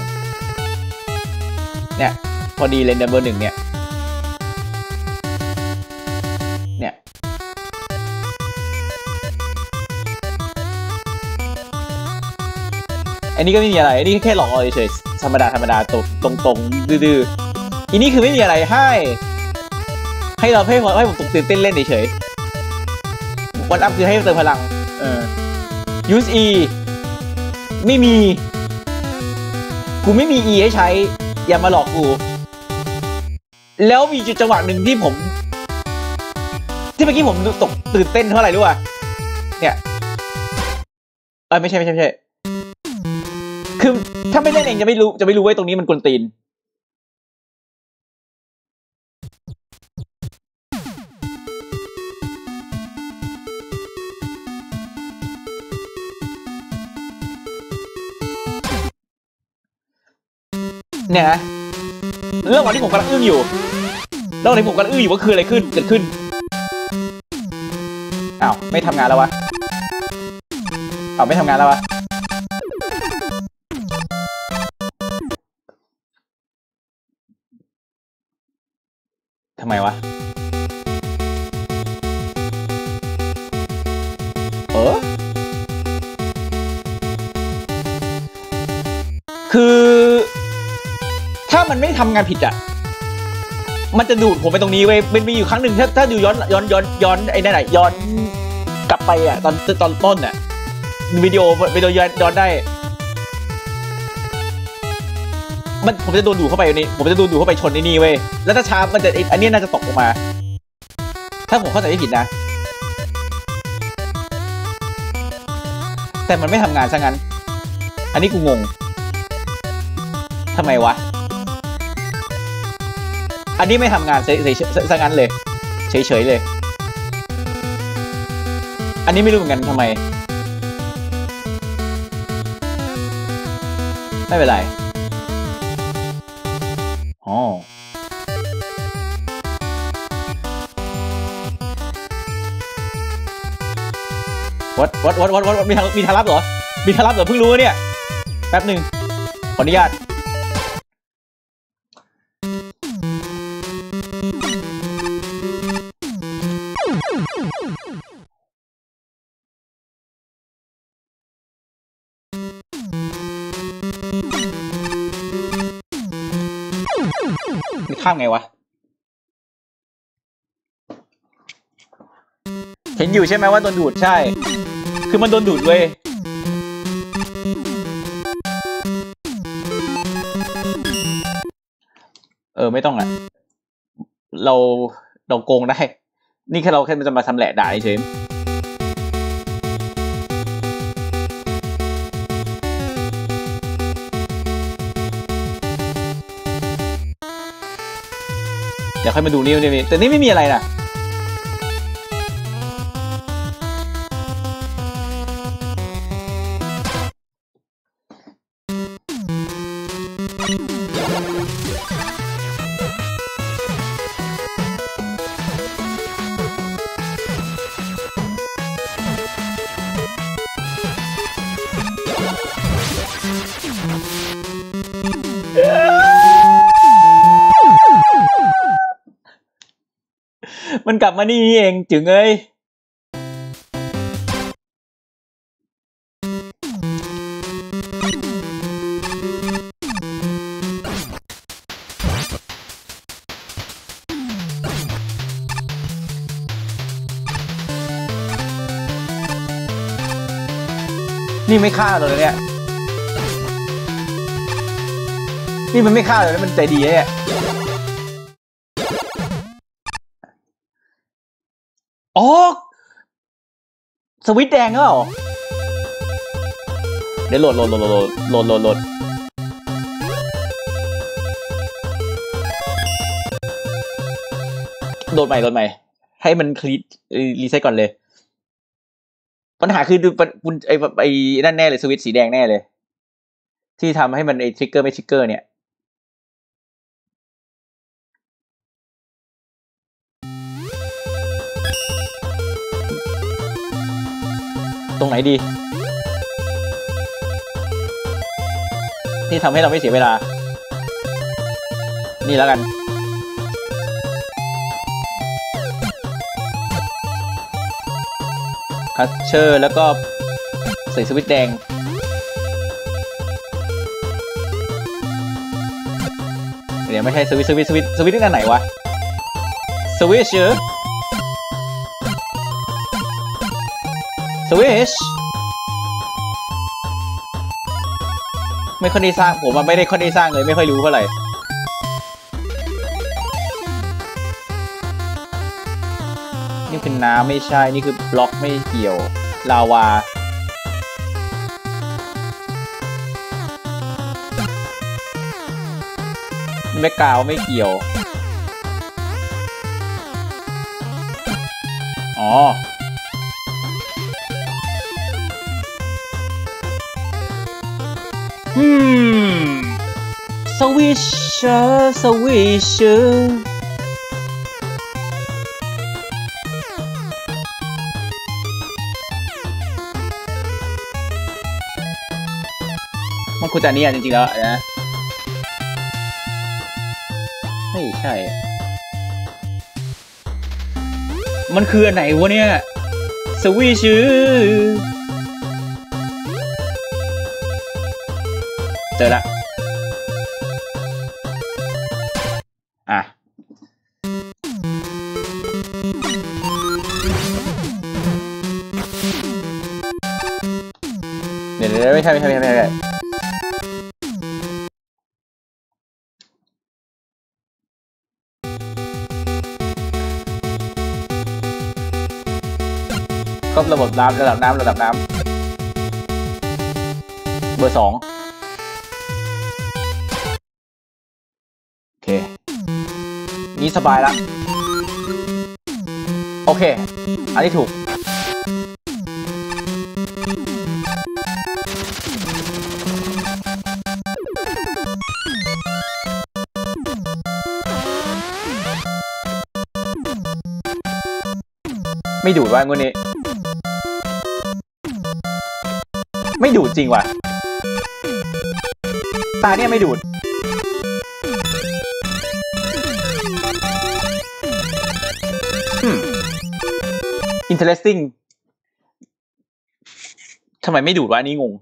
เนี่ย พอดีเลยเบอร์หนึ่งเนี่ย เนี่ย อันนี้ก็ไม่มีอะไร อันนี้แค่หลอกเฉยๆธรรมดาธรรมดาตรงตรงตรงๆดื้อๆอันนี้คือไม่มีอะไรให้ ให้เราให้ให้ผมตกตื่นเต้นเล่นเฉยๆวันอัพคือให้เติมพลัง เออ use e ไม่มี กูไม่มี e ให้ใช้ อย่ามาหลอกกู แล้วมีจุดจังหวะหนึ่งที่ผม ที่เมื่อกี้ผมตกตื่นเต้นเท่าไหร่รู้ป่ะ เนี่ย เออไม่ใช่ไม่ใช่ไม่ใช่ คือถ้าไม่เล่นเองจะไม่รู้จะไม่รู้ว่าตรงนี้มันกวนตีน เนี่ยนะเรื่องวันที่ผมกำลังอึ้งอยู่เรื่องวันที่ผมกำลังอึ้งอยู่ว่าคืออะไรขึ้นเกิดขึ้นอ้าวไม่ทำงานแล้ววะอ้าวไม่ทำงานแล้ววะทำไมวะเออคือ มันไม่ทำงานผิดอะมันจะดูดผมไปตรงนี้เว้ยมันมีอยู่ครั้งหนึ่งถ้าถ้าดูย้อนย้อนย้อนย้อนไอ้นั่นแหละย้อนกลับไปอะ ตอนตอนต้นอะวิดีโอวิดีโอย้อนย้อนได้ มันผมจะโดนดูดเข้าไปนี่ผมจะโดนดูดเข้าไปชนไอ้นี่เว้ยแล้วถ้าช้ามันจะไอ้อันนี้น่าจะตกลงมา ถ้าผมเข้าใจไม่ผิดนะ แต่มันไม่ทำงานซะงั้น อันนี้กูงงทำไมวะ อันนี้ไม่ทำงานเฉยๆซะงั้นเลย เฉยๆเลย อันนี้ไม่รู้เหมือนกันทำไม ไม่เป็นไรอ๋อวัดวัดวัดวัดวัดมีทางมีทางลับเหรอ มีทางลับเหรอเพิ่งรู้เนี่ย แป๊บหนึ่งขออนุญาต ข้ามไงวะ เห็นอยู่ใช่ไหมว่าโดนดูดใช่ คือมันโดนดูดเว้ยเออไม่ต้องอะ เราเราโกงได้ นี่แค่เราแค่จะมาทำแหละด่าเฉย ดี๋ยวค่อยมาดูนี่นี่แต่นี่ไม่มีอะไรนะ มันกลับมานี่เองจึงเอ้ยนี่ไม่ฆ่าเลยเนี่ย นี่มันไม่ฆ่าเลยมันใจดีเนี่ย อ๋อสวิตช์แดงก็เหรอ เดี๋ยวโหลดโหลดโหลดโหลดโหลดโหลดโหลดโหลดใหม่โหลดใหม่ ให้มัน clear reset ก่อนเลย ปัญหาคือดูปุนไอ้ไอ้นั่นแน่เลยสวิตช์สีแดงแน่เลย ที่ทำให้มันไอ้ trigger ไม่ trigger เนี่ย ตรงไหนดีที่ทำให้เราไม่เสียเวลา นี่แล้วกัน คัตเชอร์ แล้วก็ใส่สวิตช์แดงเดี๋ยวไม่ใช่สวิตช์สวิตช์สวิตช์สวิตช์นี่อันไหนวะสวิตช์เออ สวิชไม่ค่อยได้สร้างผมมันไม่ได้ค่อยได้สร้างเลยไม่ค่อยรู้เท่าไหร่นี่คือน้ำไม่ใช่ นี่คือบล็อกไม่เกี่ยว ลาวาแบ็กาวไม่เกี่ยว อ๋อ สวิชเชอร์สวิชเชอร์มันควรจะเนี่ยจริงๆแล้วนะไม่ใช่ มันคืออันไหนวะเนี่ย สวิชอเจอละอะ น้ำระดับน้ำระดับน้ำเบอร์สองโอเค นี่สบายละโอเค อันนี้ถูก ไม่ดูดว่างวดนี้ ไม่ดูดจริงว่ะ ตาเนี่ยไม่ดูดอืม interesting ทำไมไม่ดูดวะอันนี้งง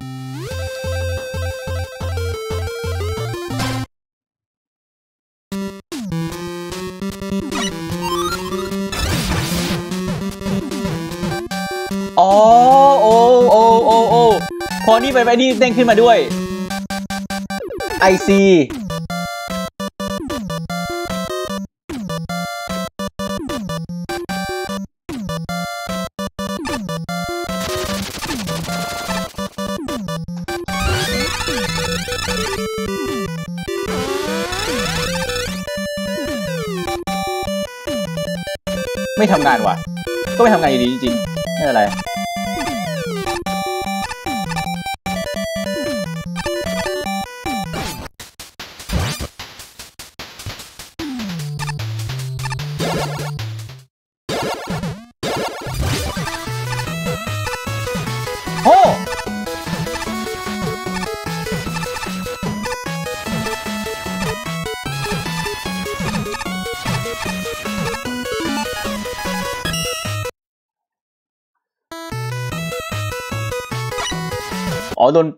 พอนี่ไปไปนี่เด้งขึ้นมาด้วย I see ไม่ทำงานว่ะ ก็ไม่ทำงานอยู่ดีจริงๆ ไม่เป็นไร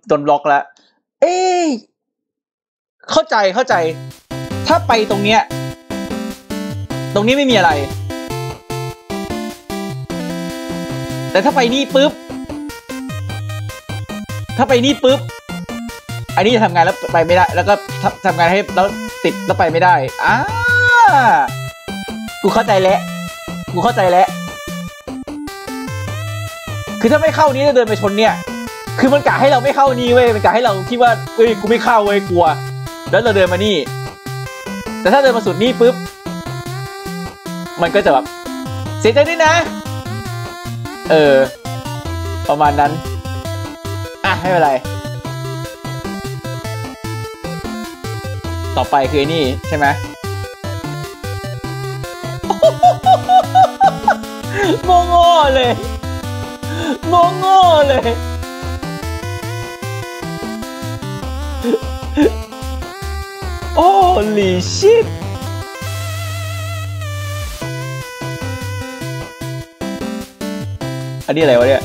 โดนบล็อกแล้ว เอ้ยเข้าใจเข้าใจ ถ้าไปตรงเนี้ย ตรงนี้ไม่มีอะไร แต่ถ้าไปนี่ปุ๊บ ถ้าไปนี่ปุ๊บ อันนี้จะทำงานแล้วไปไม่ได้ แล้วก็ทำงานให้แล้วติดแล้วไปไม่ได้อ่ากูเข้าใจแล้ว กูเข้าใจแล้ว คือถ้าไม่เข้านี้จะเดินไปชนเนี่ย คือมันกะให้เราไม่เข้านี่เว้ยมันกะให้เราคิดว่าเอ้ยกูไม่เข้าเว้ยกลัว แล้วเราเดินมานี่ แต่ถ้าเดินมาสุดนี่ปุ๊บมันก็จะแบบเสียใจด้วยนะ เออ ประมาณนั้น อะไม่เป็นไร ต่อไปคือนี่ใช่ไหมโงโง่เลยโงโง่เลย Holy shit อันนี้อะไรวะเนี่ย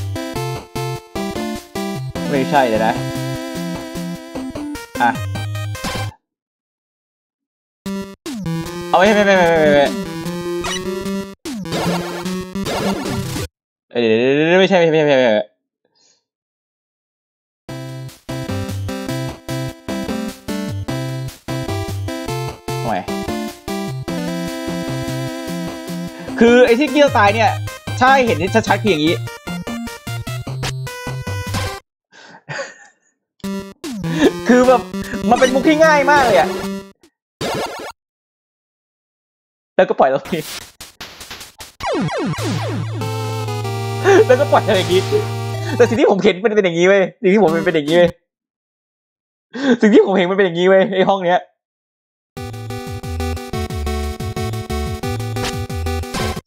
ไม่ใช่เลยนะอะเอาไม่ไม่ไม่ไม่ไม่ไม่เดี๋ยวไม่ใช่ไม่ใช่ไม่ใช่ไม่ใช่ คือไอ้ที่เกี้ยวตายเนี่ย ใช่เห็นชัดๆคืออย่างนี้ คือแบบมันเป็นมุกที่ง่ายมากเลยอะแล้วก็ปล่อยเราทีแล้วก็ปล่อยเรอย่างนี้ แต่สิ่งที่ผมเห็นมันเป็นอย่างนี้เว้ย สิ่งที่ผมเห็นเป็นอย่างนี้เว้ย สิ่งที่ผมเห็นมันเป็นอย่างนี้เว้ยไอ้ห้องเนี้ย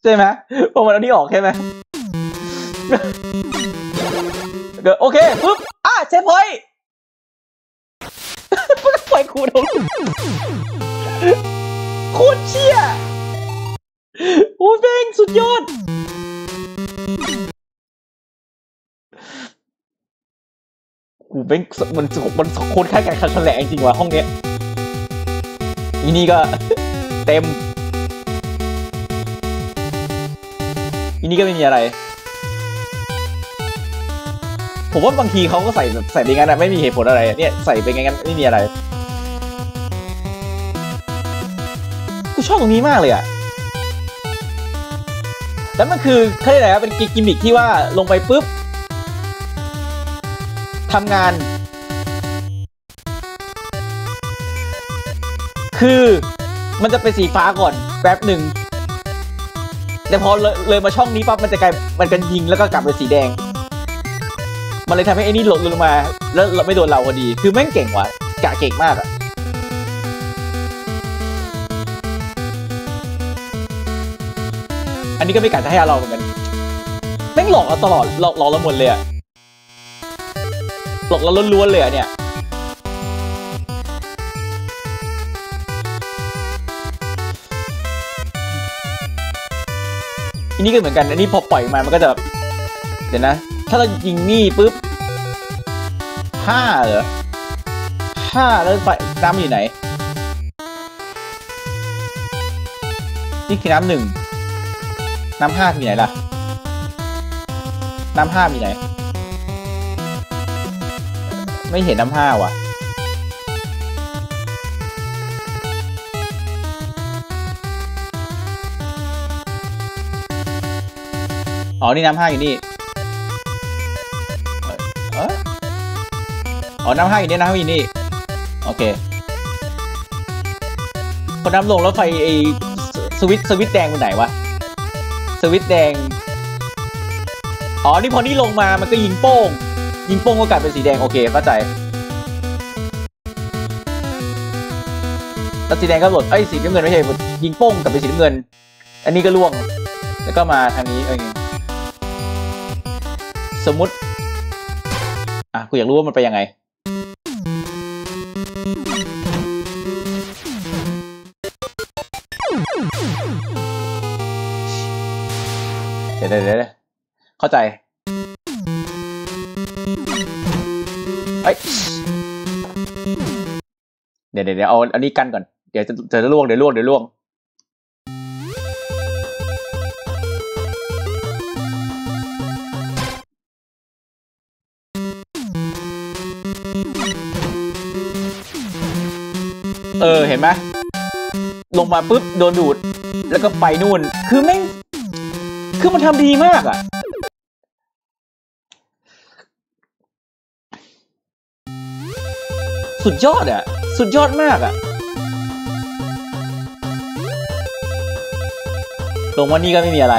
ช่ไหมพอมันเอานี่ออกใช่ไหมก็โอเคปุ๊บอะเซฟพอยต์ปล่อยคูดนโคตรเชี่ยโอ้เบงสุดยอด กูเป็นมันมันโคตรคล้ายกันคันแฉลงจริงว่ะห้องเนี้ยอีนี่ก็เต็ม อีนี่ก็ไม่มีอะไร ผมว่าบางทีเขาก็ใส่แบบใส่ไปงั้นนะไม่มีเหตุผลอะไร เนี่ยใส่ไปงั้นไม่มีอะไรกูชอบตรงนี้มากเลยอะแล้วมันคือเขาเรียกอะไรเป็นกิมมิคที่ว่าลงไปปุ๊บทำงาน คือมันจะเป็นสีฟ้าก่อนแป๊บหนึ่ง แต่พอเลยเลยมาช่องนี้ปั๊บมันจะกลายมันกันยิงแล้วก็กลับเป็นสีแดง มันเลยทำให้ไอ้นี่หล่นลงมา แล้วไม่โดนเราพอดี คือแม่งเก่งว่ะกะเก่งมากอะอันนี้ก็ไม่กะจะให้เราเหมือนกันแม่งหลอกเราตลอดหลอกเราหมดเลยอะหลอกเราล้วนๆเลยอะเนี่ย อันนี้ก็เหมือนกัน อันนี้พอปล่อยมา มันก็จะแบบเดี๋ยวนะ ถ้าเรายิงนี่ปุ๊บห้าเหรอห้าแล้วไฟน้ำอยู่ไหน นี่คือน้ำหนึ่ง น้ำห้ามีไหนล่ะ น้ำห้ามีไหน ไม่เห็นน้ำห้าว่ะ อ๋อ นี่น้ำห้าอยู่นี่เอออ๋อ น้ำห้าอยู่นี่น้ำห้าอยู่นี่ โอเคพอน้ำลงแล้วไฟไอสวิตสวิตแดงไปไหนวะ สวิตแดง อ๋อ นี่พอนี่ลงมา มันก็ยิงโป้ง ยิงโป้งก็กลายเป็นสีแดง โอเค เข้าใจแล้วสีแดงก็หลดเอ้สีน้ำเงินไม่ใช่ยิงโป้งกลับเป็นสีน้ำเงิน อันนี้ก็ล่วง แล้วก็มาทางนี้เอง สมมติ อะกูอยากรู้ว่ามันไปยังไง เดี๋ยวเดี๋ยวเข้าใจเอ้ยเดี๋ยวเดี๋ยวเดี๋ยวเอาอันนี้กันก่อน เดี๋ยวจะจะล่วงเดี๋ยวล่วงเดี๋ยวล่วง ห็นไหมลงมาปุ๊บโดนดูด แล้วก็ไปนู่น คือแม่งคือมันทำดีมากอะ่ะ สุดยอดอะ่ะ สุดยอดมากอะ่ะ ลงวันนี้ก็ไม่มีอะไร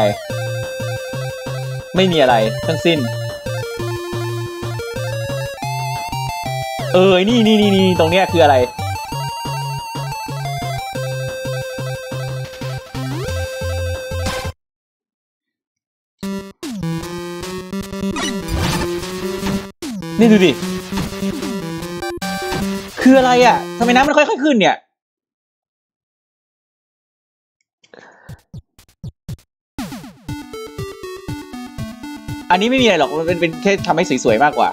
ไม่มีอะไร ทั้งสิ้น เออ นี่นี่นี่นี่ตรงเนี้ยคืออะไร นี่ดูดิ คืออะไรอะทำไมน้ำมันค่อยๆขึ้นเนี่ย อันนี้ไม่มีอะไรหรอก มันเป็นเป็นแค่ทำให้สวยๆมากกว่า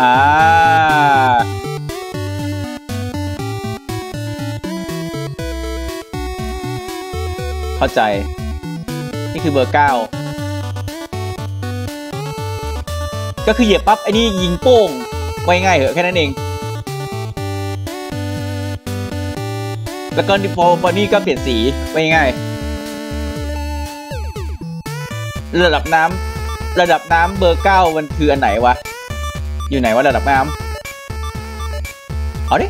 อ่า เข้าใจ นี่คือเบอร์เก้าก็คือเหยียบปั๊บไอ้นี่ยิงโป้งไว้ง่ายเหอะแค่นั้นเอง แล้วก็พอพอนี่ก็เปลี่ยนสีไว้ง่าย ระดับน้ำระดับน้ำเบอร์เก้ามันคืออันไหนวะ อยู่ไหนวะระดับน้ำเอาดิ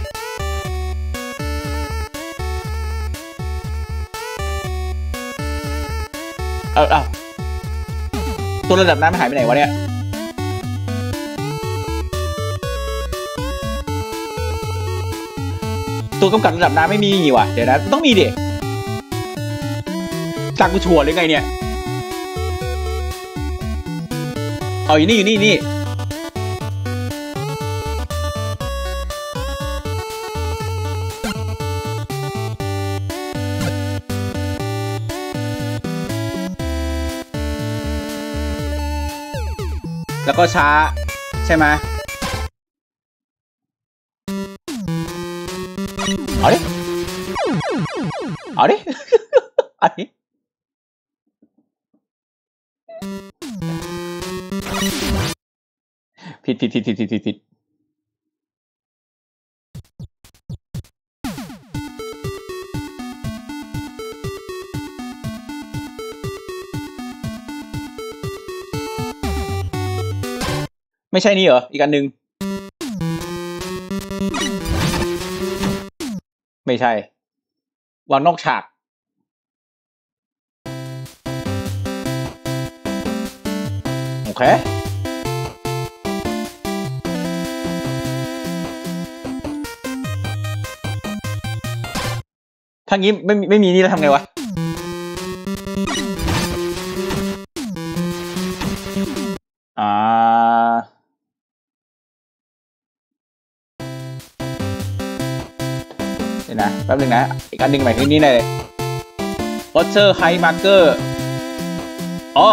เออเอาตัวระดับน้ำหายไปไหนวะเนี่ยตัวกำกับระดับน้ำไม่มีว่ะ เดี๋ยวนะ ต้องมีดิจากกูชัวร์หรือไงเนี่ย เอาอยู่นี่อยู่นี่นี่ แล้วก็ช้า ใช่ไหมเอาดิเอาดิเอาดิผิดผิดผิดผิดผิดผิด ไม่ใช่นี่เหรอ อีกอันหนึ่งไม่ใช่ วางนอกฉาก โอเค ถ้างี้ไม่ไม่มีนี่แล้วทำไงวะ ป๊บนึงนะ อีกอันหนึ่งใหมายถึงนี่เลย Water High Marker อ๋อ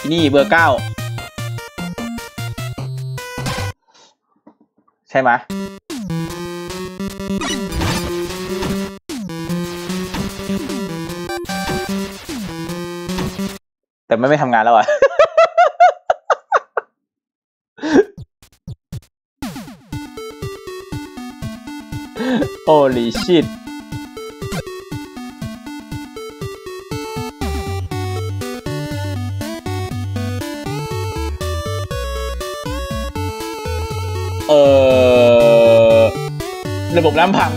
ที่นี่เบอร์เก้าใช่ไหมแต่ไม่ไม่ทำงานแล้วอะ Holy shit เออระบบน้ำพัง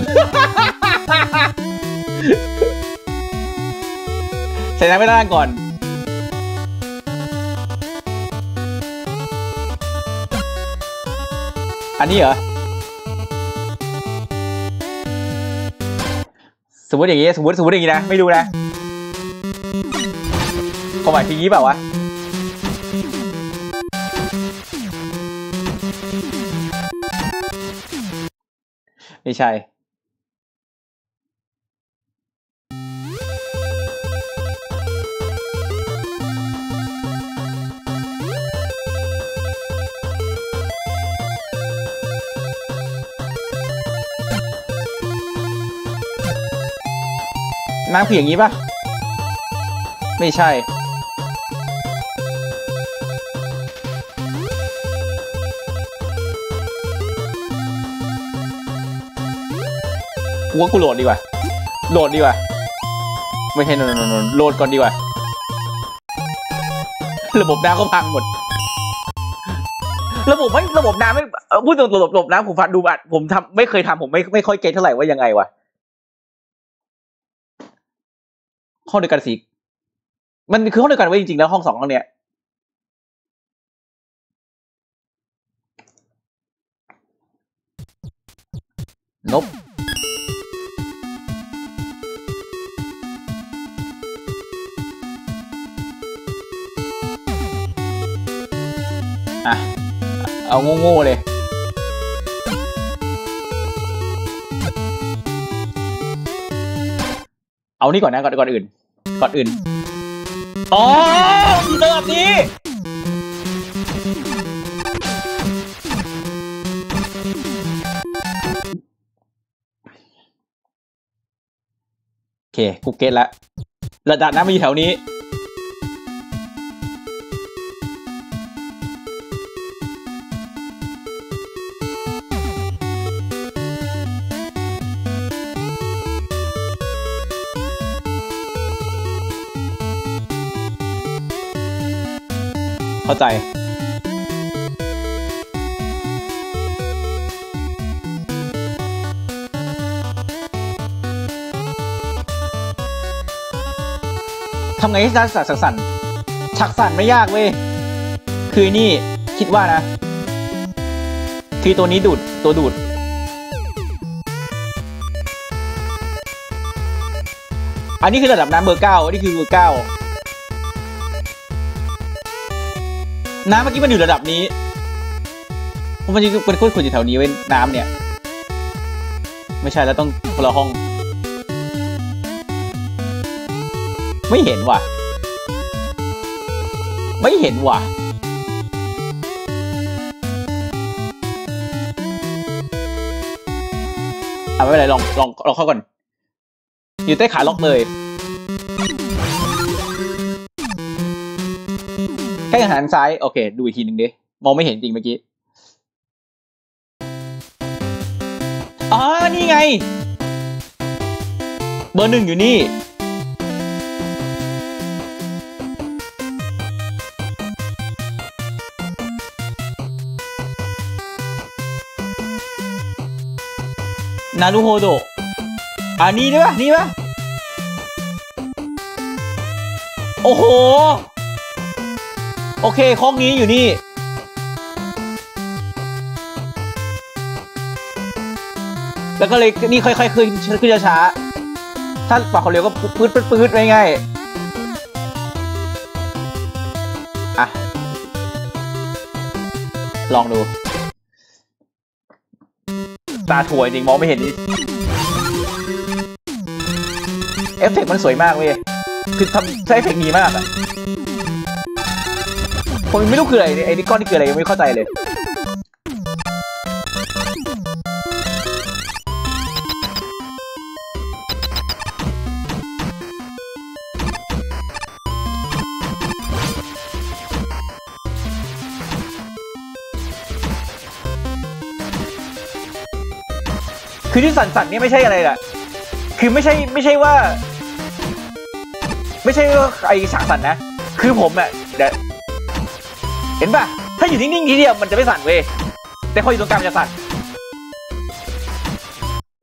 ใส่น้ำไม่ได้ก่อนอันนี้เหรอ มมติอย่างงี้สมมติสมมติอย่างงี้นะ ไม่รู้นะความหมายคืองี้เปล่าวะไม่ใช่ น้ำคืออย่างนี้ปะไม่ใช่ กูว่ากูโหลดดีกว่า โหลดดีกว่า ไม่ใช่นนนนโหลดก่อนดีกว่า ระบบน้ำก็พังหมด ระบบไม่ ระบบน้ำไม่พูดตรงๆระบบระบบน้ำผมฟังดูอัดผมทำไม่เคยทำผมไม่ไม่ค่อยเก็ตเท่าไหร่ว่ายังไงวะ ห้องเดียวกันสีมันคือห้องเดียวกันไว้จริงๆแล้วห้องสองห้องเนี้ยนบอะ เอาโง่ๆเลยเอานี่ก่อนนะก่อนก่อนอื่น ก่อนอื่น อ๋อมีเจอแบบนี้โอเค กูเก็ตแล้วระดับน้ำมันอยู่แถวนี้ เข้าใจทำไงให้ได้สักสั่นฉักสั่นไม่ยากเว้ย คือนี่คิดว่านะ คือตัวนี้ดูด ตัวดูด อันนี้คือระดับน้ำเบอร์เก้าอันนี้คือเบอร์เก้า น้ำเมื่อกี้มันอยู่ระดับนี้ผมมันจะเป็นคนอยู่แถวนี้เว้ยน้ำเนี่ย ไม่ใช่แล้วต้องคนละห้อง ไม่เห็นว่ะ ไม่เห็นว่ะอะไม่เป็นไรลองลองลองเข้าก่อน อยู่ใต้ขาล็อกเลย ค่หันซ้ายโอเค ดูอีกทีหนึ่งดิมองไม่เห็นจริงเมื่อกี้อ๋อนี่ไง เบอร์หนึ่งอยู่นี่ นารูโฮโดะอันนี้ได้ปะนี่ปะโอ้โห โอเคห้องนี้อยู่นี่ แล้วก็เลยนี่ค่อยๆขึ้นขึ้นช้าๆถ้าปากเขาเร็วก็ปื๊ดปื๊ดปื๊ดง่ายๆอะ ลองดูตาถั่วจริงมองไม่เห็นเอฟเฟกมันสวยมากเว้ย คือทำใช้เอฟเฟกดีมากอะ ผมไม่รู้คืออะไรไอ้นี่ก้อนนี่คืออะไรยังไม่เข้าใจเลยคือที่สั่นๆนี่ไม่ใช่อะไรแหละคือไม่ใช่ไม่ใช่ว่า ไม่ใช่ว่าไอ้สั่งสั่นนะ คือผมอะเดี๋ยว เห็นป่ะ ถ้าอยู่นิ่งๆทีเดียวมันจะไม่สั่นเว้ย แต่พออยู่ตรงกลางมันจะสั่น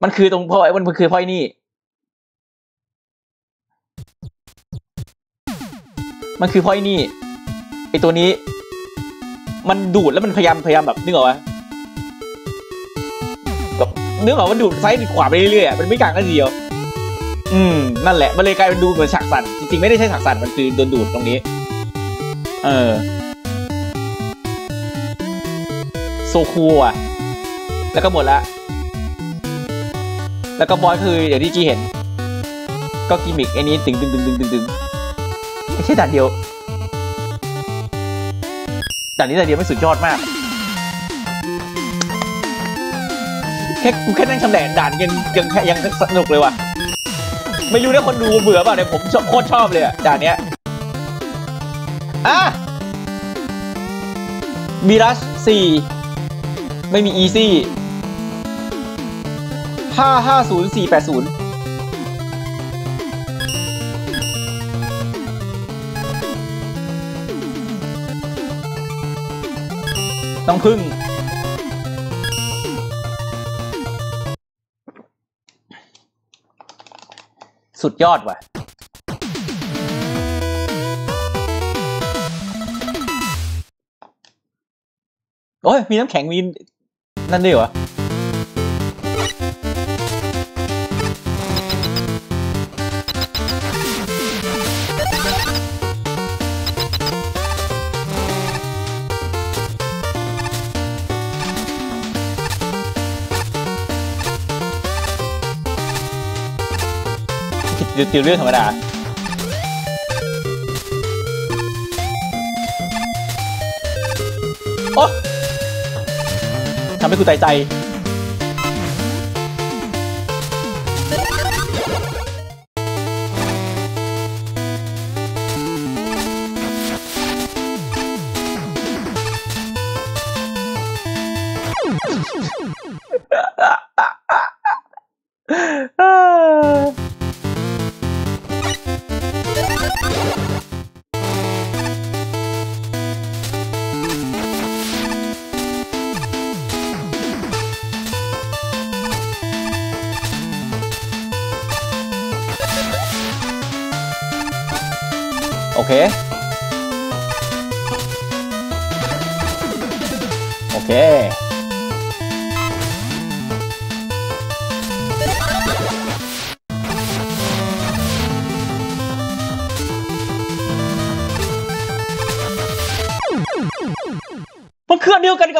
มันคือตรงพอยมันคือพอยนี่ มันคือพอยนี่ ไอตัวนี้ มันดูดแล้วมันพยายามพยายามแบบนึกออกไหมแบบนึกออกว่าดูดซ้ายดูดขวาไปเรื่อยๆมันไม่กลางกันเดียว อืม นั่นแหละ มันเลยกลายเป็นดูเหมือนฉากสั่น จริงๆไม่ได้ใช่ฉากสั่น มันคือโดนดูดตรงนี้ เออ โซคูอะ แล้วก็หมดละ แล้วก็บอยคืออย่างที่จีเห็น ก็กิมมิกไอ้นี้ตึงตึงตึงตึงตึงตึงไม่ใช่ด่านเดียวด่านนี้ด่านเดียวไม่สุดยอดมาก แค่กูแค่นั่งชำแหละด่านยังยังยังสนุกเลยว่ะ ไม่รู้นะคนดูเบื่อเปล่าแต่ผมโคตรชอบเลยอะด่านเนี้ยอะมีรัชสี่ ไม่มีอีซี่ห้าห้าศูนย์สี่แปดศูนย์ต้องพึ่ง สุดยอดว่ะโอ้ยมีน้ำแข็งมี นั่นด้วยเหรอเติวติวเรื่องธรรมดา ทำให้กูตายใจ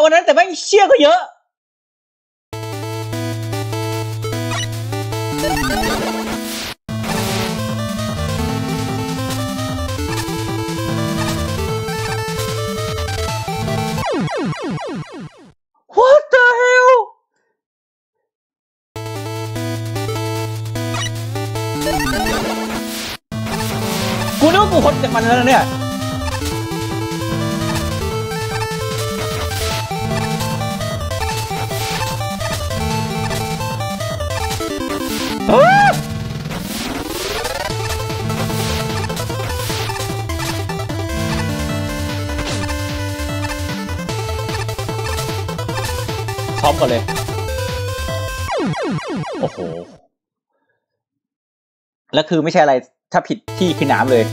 วันนั้นแต่ไม่งเชี่ยก็เยอะ คือไม่ใช่อะไรถ้าผิดที่คือน้ำเลย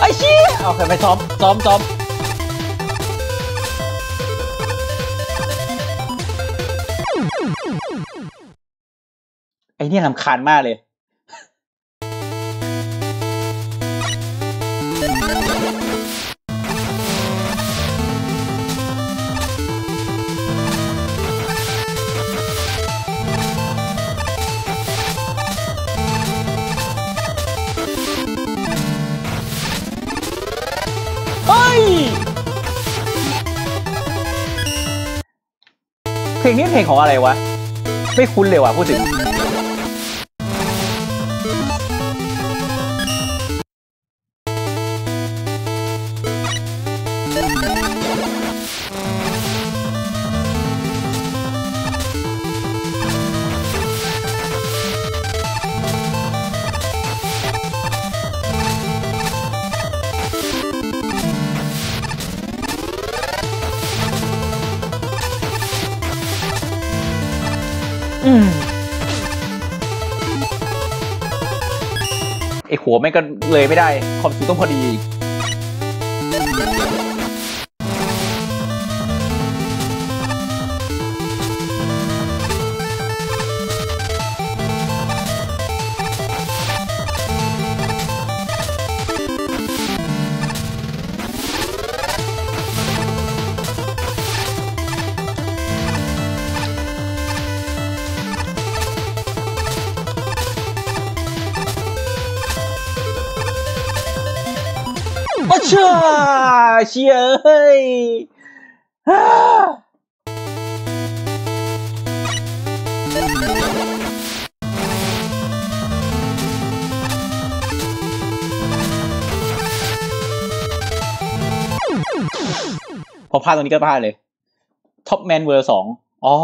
ไอ้เชี่ยเอาเคไปซ้อมซ้อมซ้อม ไอ้เนี่ลำคาญมากเลย เฮ้ย เพลงนี้เพลงของอะไรวะ ไม่คุ้นเลยว่ะพูดถึง เลยไม่ได้ความสูงต้องพอดี เชียเอ้ยพอพลาดตรงนี้ก็พลาดเลยท็อปแมนเวอร์สองอ๋อ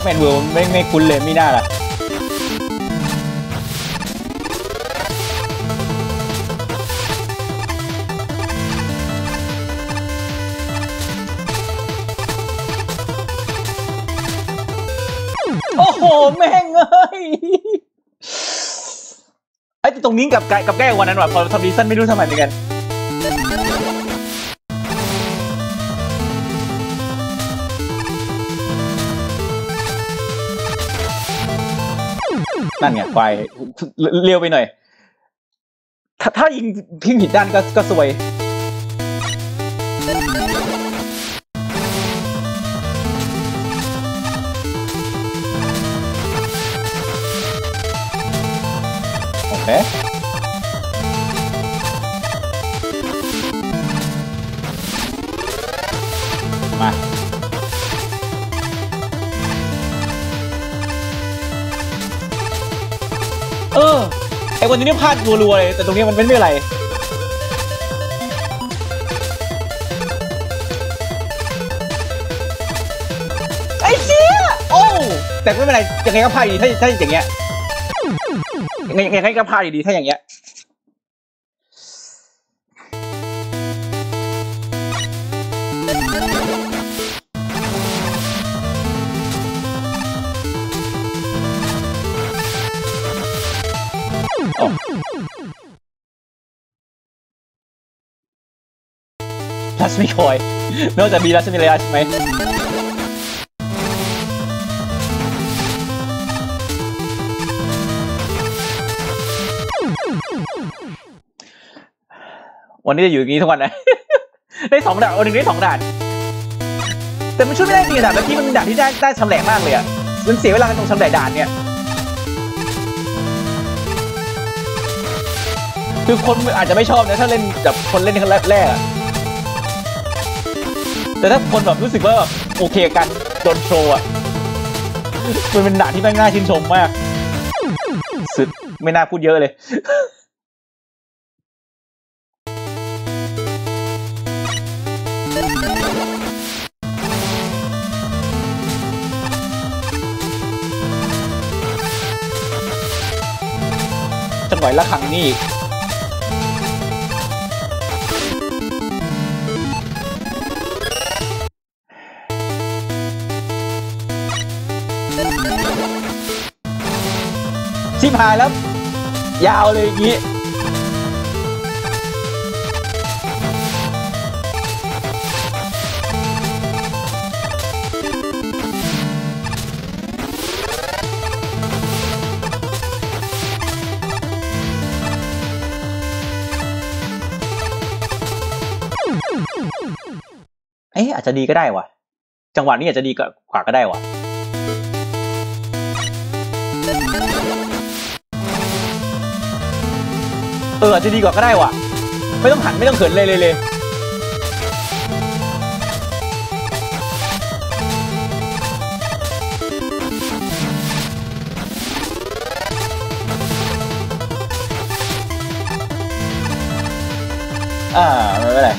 กแมนเวิร์ไม่ไม่คุ้นเลยไม่น่าล่ะโอ้โห แม่งเอ้ยไอ้ตรงนี้กับกับแก้วันนั้นว่ะพอทำดีสั้นไม่รู้ทำไมเหมือนกัน นั่นไงไฟเร็วไปหน่อย ถ้าถ้ายิงทิ้งผิดด้านก็ก็สวยโอเค คนนี้นี่พลาดรัวๆเลย แต่ตรงนี้มันไม่เป็นไรไอ้เชี่ยโอ้แต่ไม่เป็นไรยังไงก็พลาดดีถ้าถ้าอย่างเงี้ยยังไงยังไงก็พลาดดีถ้าอย่างเงี้ย สมีคอย นอกจากมีรัสมีระยะใช่ไหมวันนี้จะอยู่อย่างนี้ทุกวันนะ ได้สองด่านวันหนึ่งได้สองด่าน แต่มันช่วยไม่ได้จริงด่านเมื่อกี้มันเป็นด่านที่ได้ได้ชำแหละมากเลยอะมันเสียเวลาตรงชำแหละด่านเนี่ย คือคนอาจจะไม่ชอบนะถ้าเล่นแบบคนเล่นครั้งแรกๆอะ แต่ถ้าคนแบบรู้สึกว่าแบบโอเคกันโดนโชว์อะมันเป็นด่าที่แม่งน่าชื่นชมมาก สุดไม่น่าพูดเยอะเลย จังหวะละครั้งนี่ ชิบหายแล้ว ยาวเลยอย่างนี้เอ๊ะอาจจะดีก็ได้วะจังหวะนี้อาจจะดีกว่าก็ได้วะ เอออาจจะดีกว่าก็ได้วะไม่ต้องหันไม่ต้องเขินเลยเลยเลยอ่าไม่เป็นไร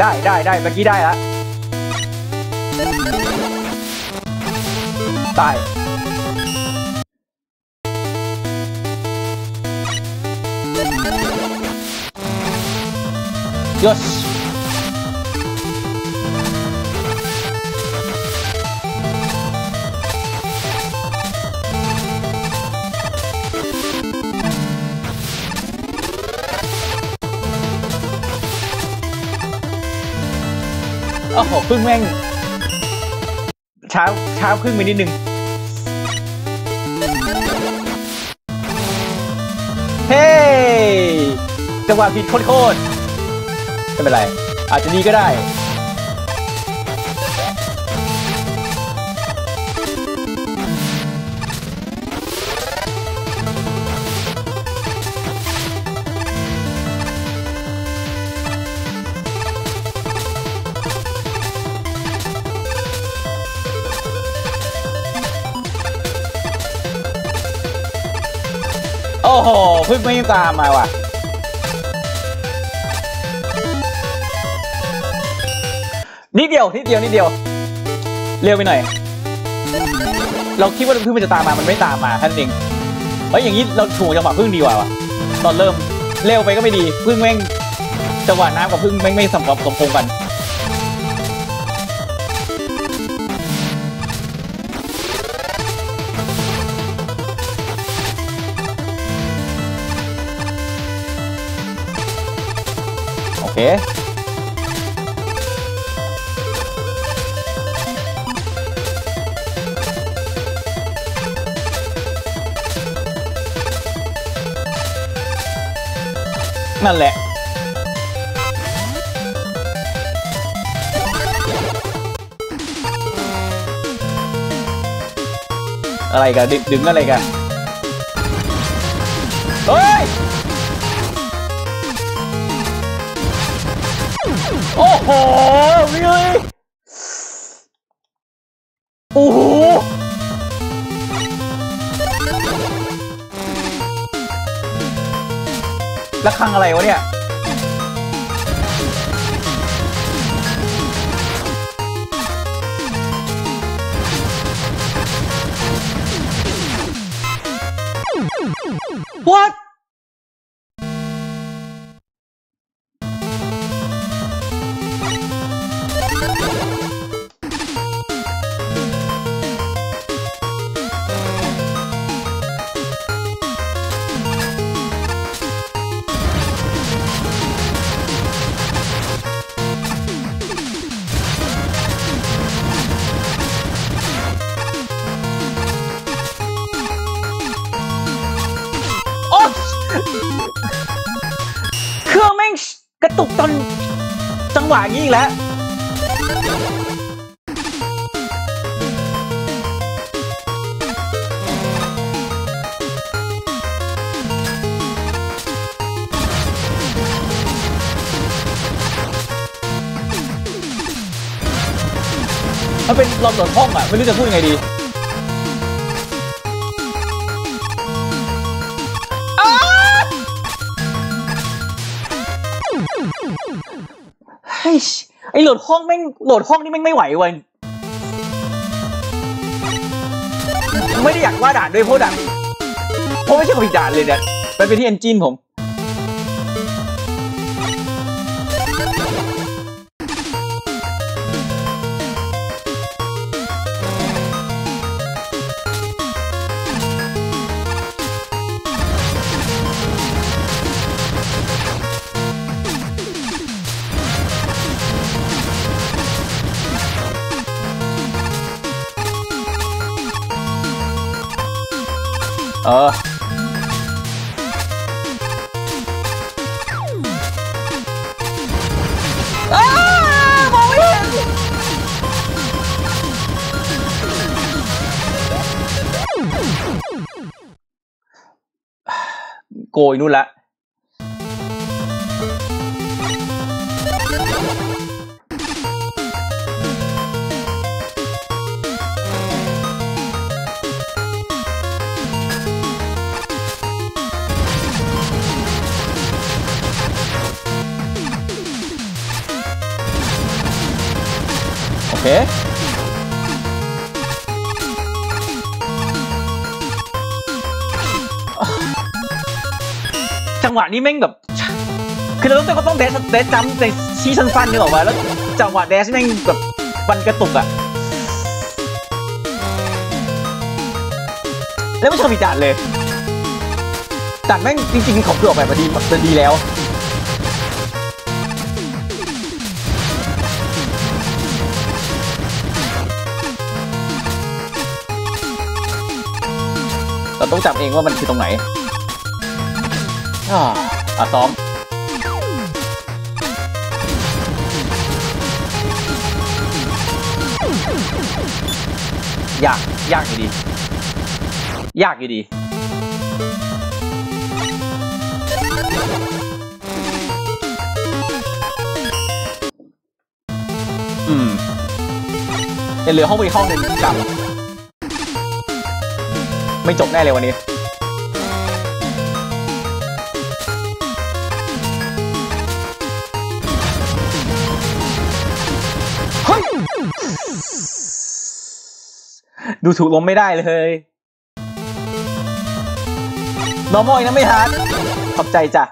ได้ได้ได้เมื่อกี้ได้แล้วตายยし โอ้โหพึ่งแม่งเช้าเช้าครึ่งไปนิดนึง เฮ้จังหวะผิดโคตรๆไม่เป็นไร อาจจะดีก็ได้ พึ่งไม่ตามมาว่ะนิดเดียวนิดเดียวนิดเดียว เร็วไปหน่อย เราคิดว่าพึ่งมันจะตามมามันไม่ตามมาท่านเองเฮ้ยอย่างนี้เราถูกจังหวะพึ่งดีกว่าวะตอนเริ่มเร็วไปก็ไม่ดีพึ่งแม่งจังหวะน้ำกับพึ่งแม่งไม่สมกับสมพงกัน โอเคนั่นแหละ อะไรกัน ดึงดึงอะไรกัน เฮ้ย โอ้โหวิเลยโอ้โหระฆังอะไรวะเนี่ย ห้องแม่งโหลดห้องนี่แม่งไม่ไหวเว้ยไม่ได้อยากว่าด่านด้วยเพราะด่านเพราะไม่ใช่ของด่านเลยเนี่ยมันเป็นที่เอนจินผม โกยนู่ จังหวะนี้แม่งแบบ คือเราต้องก็ต้องเดสเดสจัมในชี้สั้นๆนึกออกมาแล้วจังหวะเดสแม่งแบบมันกระตุกอะแล้วไม่ชอบอีกด่านเลยด่านแม่งจริงๆเขาเพื่อออกแบบมาดีมันดีแล้วเราต้องจำเองว่ามันคือตรงไหน อ่าอะซ้อมยากยากอยู่ดี ยากอยู่ดี อืมยังเหลือห้องไปอีห้องหนึ่งจำไม่จบแน่เลยวันนี้ ดูถูกล้มไม่ได้เลย normal อีกนะไม่ฮาร์ดขอบใจจ้ะ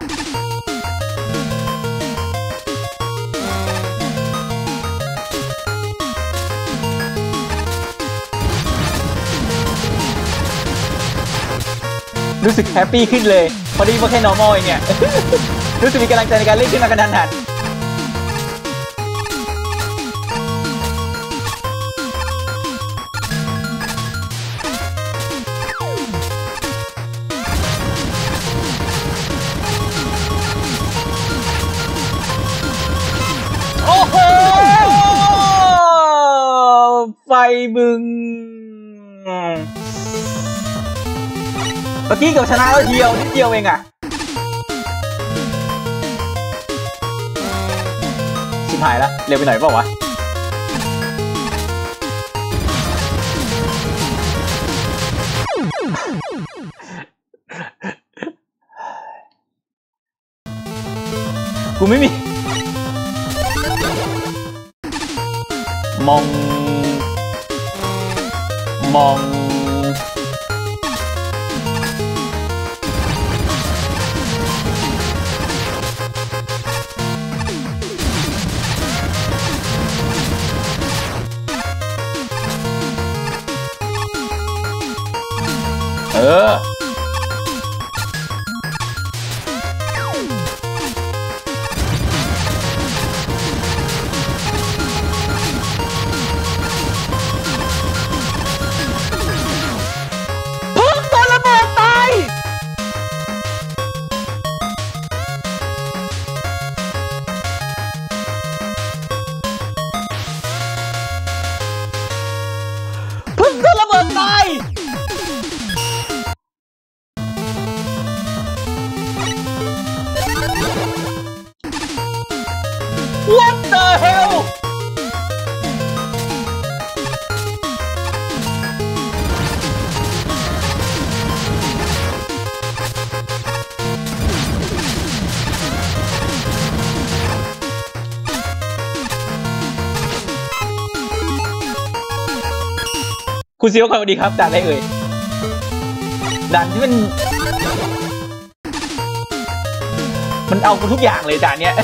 รู้สึกแฮปปี้ขึ้นเลย พอดีว่าแค่ normal เองเนี่ย รู้สึกมีกำลังใจในการเล่นขึ้นมากระทันหัน มึงเมื่อกี้เกับชนะแล้วเดียวนิดเดียวเองอะชิบหายแล้วเร็วไปหน่อยเปล่าวะกูไม่มีมอง มอ คุณซีโอครับสวัสดีครับด่านอะไรเอ่ยด่านที่มัน มันเอาทุกอย่างเลยด่านเนี้ย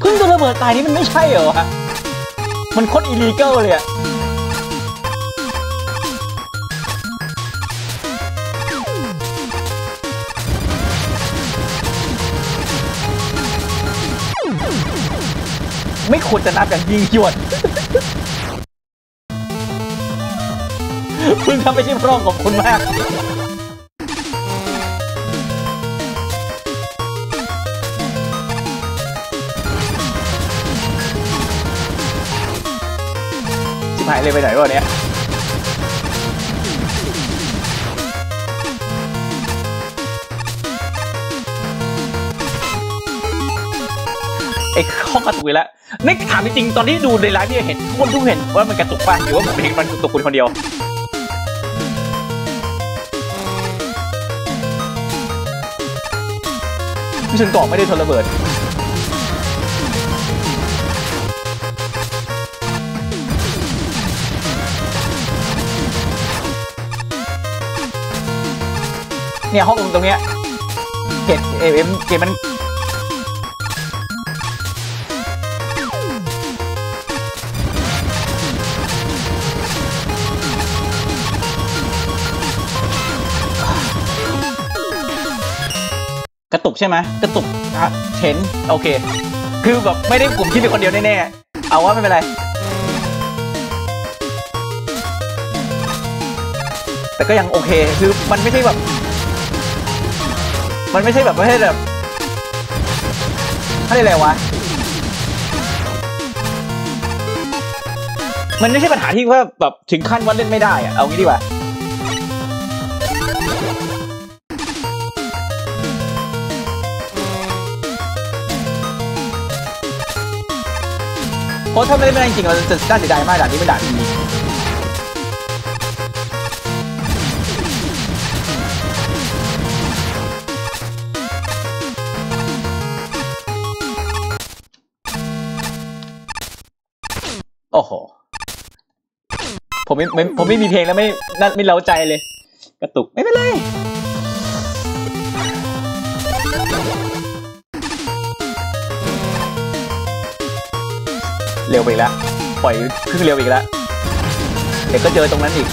เพิ่งโดนระเบิดตายนี่มันไม่ใช่เหรอวะมันโคตรอิลีเกิลเลยอะ ไม่ควรจะนับอย่างยิงยวดเพิ่งทำไม่ใช่พร่องของคุณมากชิบหายเลยไปไหนวะเนี่ยไอ้ข้อกระตุกอีกแล้ว นี่ถามจริงๆตอนที่ดูในไลฟ์เนี่ยเห็นทุกคนทุกเห็นว่ามันกระตุกป่ะหรือว่าผมเห็นมันกระตุกคนคนเดียวพี่ชนเกาะไม่ได้ทนระเบิดเนี่ยห้องตรงเนี้ยเห็นเอ็มเกมมัน ตุกใช่ไหมกระตุกอะเห็นโอเค คือแบบไม่ได้ผมคิดเป็นคนเดียวแน่ๆเอาว่าไม่เป็นไร แต่ก็ยังโอเคคือมันไม่ใช่แบบ มันไม่ใช่แบบไม่ใช่แบบเขาเรียกอะไรวะมันไม่ใช่ปัญหาที่ว่าแบบถึงขั้นว่าเล่นไม่ได้อะเอางี้ดีกว่า เพราะถ้าไม่ได้ไม่ได้จริงเราจะน่าเสียดายมากด่านนี้เป็นด่านดีโอ้โห ผมไม่ผมไม่มีเพลงแล้วไม่ไม่เล้าใจเลย กระตุกไม่เป็นไร เร็วไปอีกแล้ว ปล่อยขึ้นเร็วอีกแล้ว เดี๋ยวก็เจอตรงนั้นอีก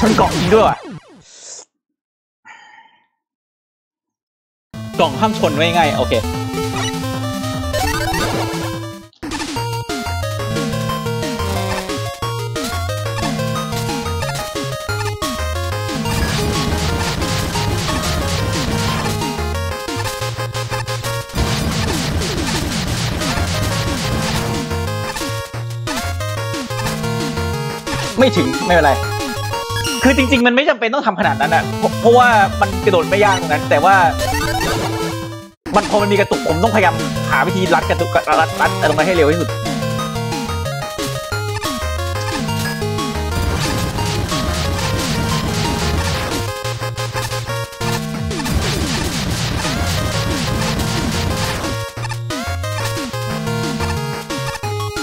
ชนกล่องจริงด้วยว่ะ กล่องห้ามชนไว้ง่ายโอเคไม่ถึงไม่เป็นไร คือจริง ๆ มันไม่จำเป็นต้องทำขนาดนั้นอะเพราะเพราะว่ามันกระโดดไม่ยากตรงนั้น แต่ว่า มันพอมันมีกระตุกผมต้องพยายามหาวิธีรัดกระตุกรัดรัดรัดตรงนั้นให้เร็วที่สุด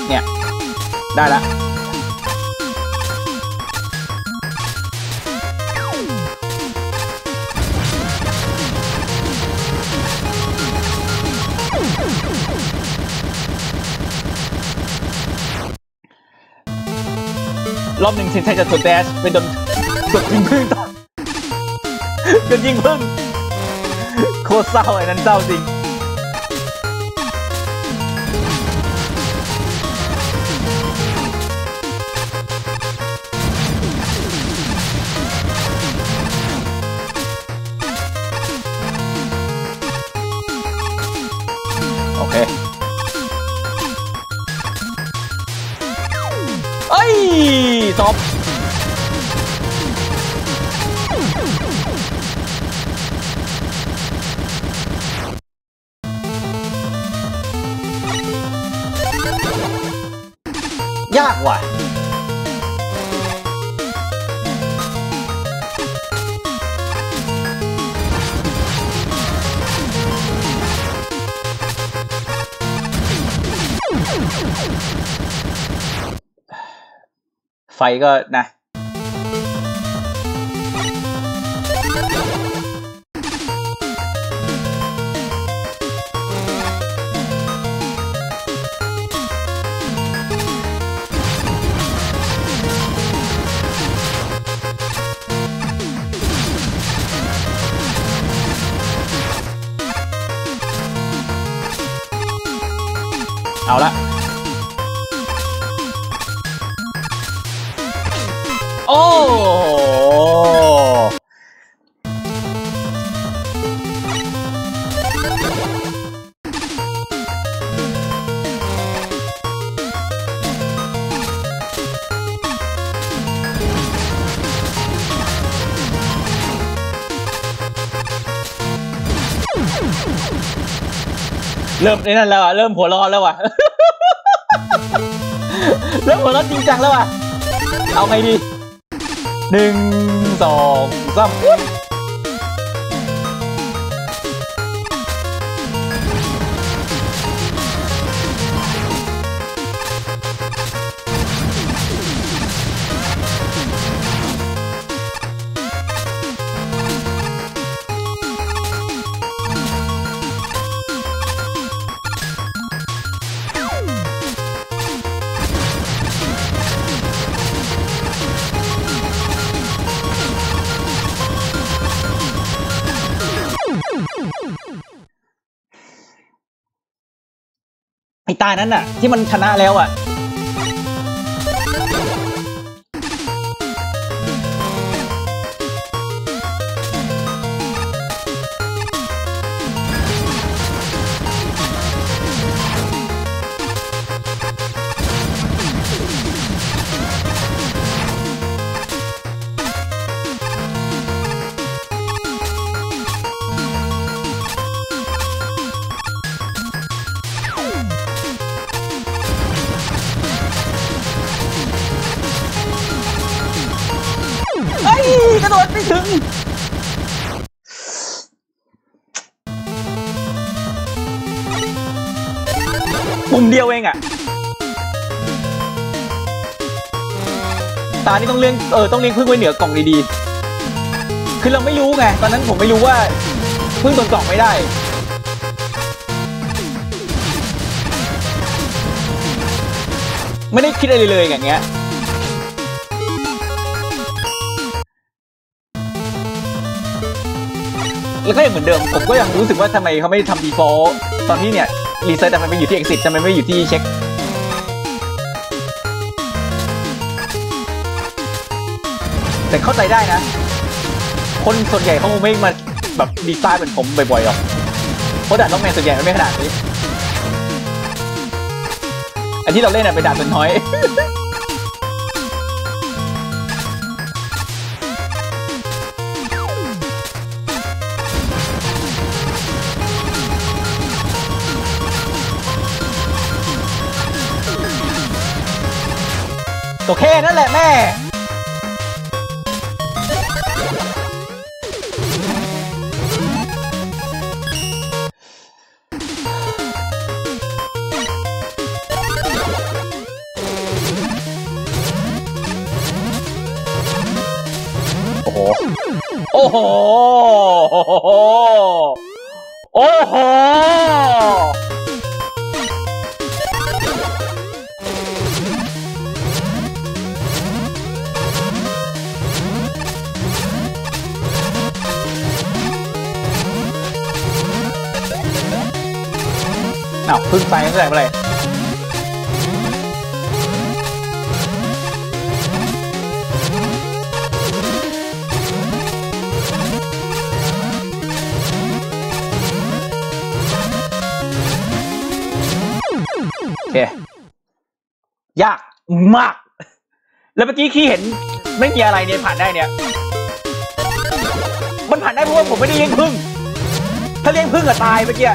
เนี่ยได้แล้ว รอบหนึ่งเซนไซจะกดแดชเป็นโดนกดยิงพึ่งต่อกดยิงพึ่งโคตรเศร้าไอ้นั้นเศร้าจริง ตบย ไฟก็นะ ริ่มไอ้นั่นแล้วอะเริ่มหัวร้อนแล้วอะเริ่มหัวร้อนจริงจังแล้วอะเอาไงดีหนึ่งสองสามานั้นน่ะ ที่มันชนะแล้วอะ ลี้ยงเออต้องเลี้ยงพึ่งไว้เหนือกล่องดีๆ คือเราไม่รู้ไงตอนนั้นผมไม่รู้ว่าพึ่งตนกล่องไม่ได้ ไม่ได้คิดอะไรเลยอย่างเงี้ยแล้วก็ยังเหมือนเดิม ผมก็ยังรู้สึกว่าทำไมเขาไม่ทำ default ตอนที่เนี่ย รีเซ็ตทำไมไปอยู่ที่ exit ทำไมไม่อยู่ที่เช็ค แต่เข้าใจได้นะ คนส่วนใหญ่เขาคงไม่มาแบบดีไซน์เหมือนผมบ่อยๆหรอกเพราะด่านล็อกแมนส่วนใหญ่มันไม่ขนาดนี้อันที่เราเล่นน่ะเป็นด่านส่วนน้อยก็แค่นั่นแหละแม่ อ้าวพึ่งไปตั้งแต่เมื่อไหร่โอเคยากมาก แล้วเมื่อกี้ขี้เห็นไม่มีอะไรเนี่ยผ่านได้เนี่ย มันผ่านได้เพราะว่าผมไม่ได้เลี้ยงพึ่ง ถ้าเลี้ยงพึ่งอะตายเมื่อกี้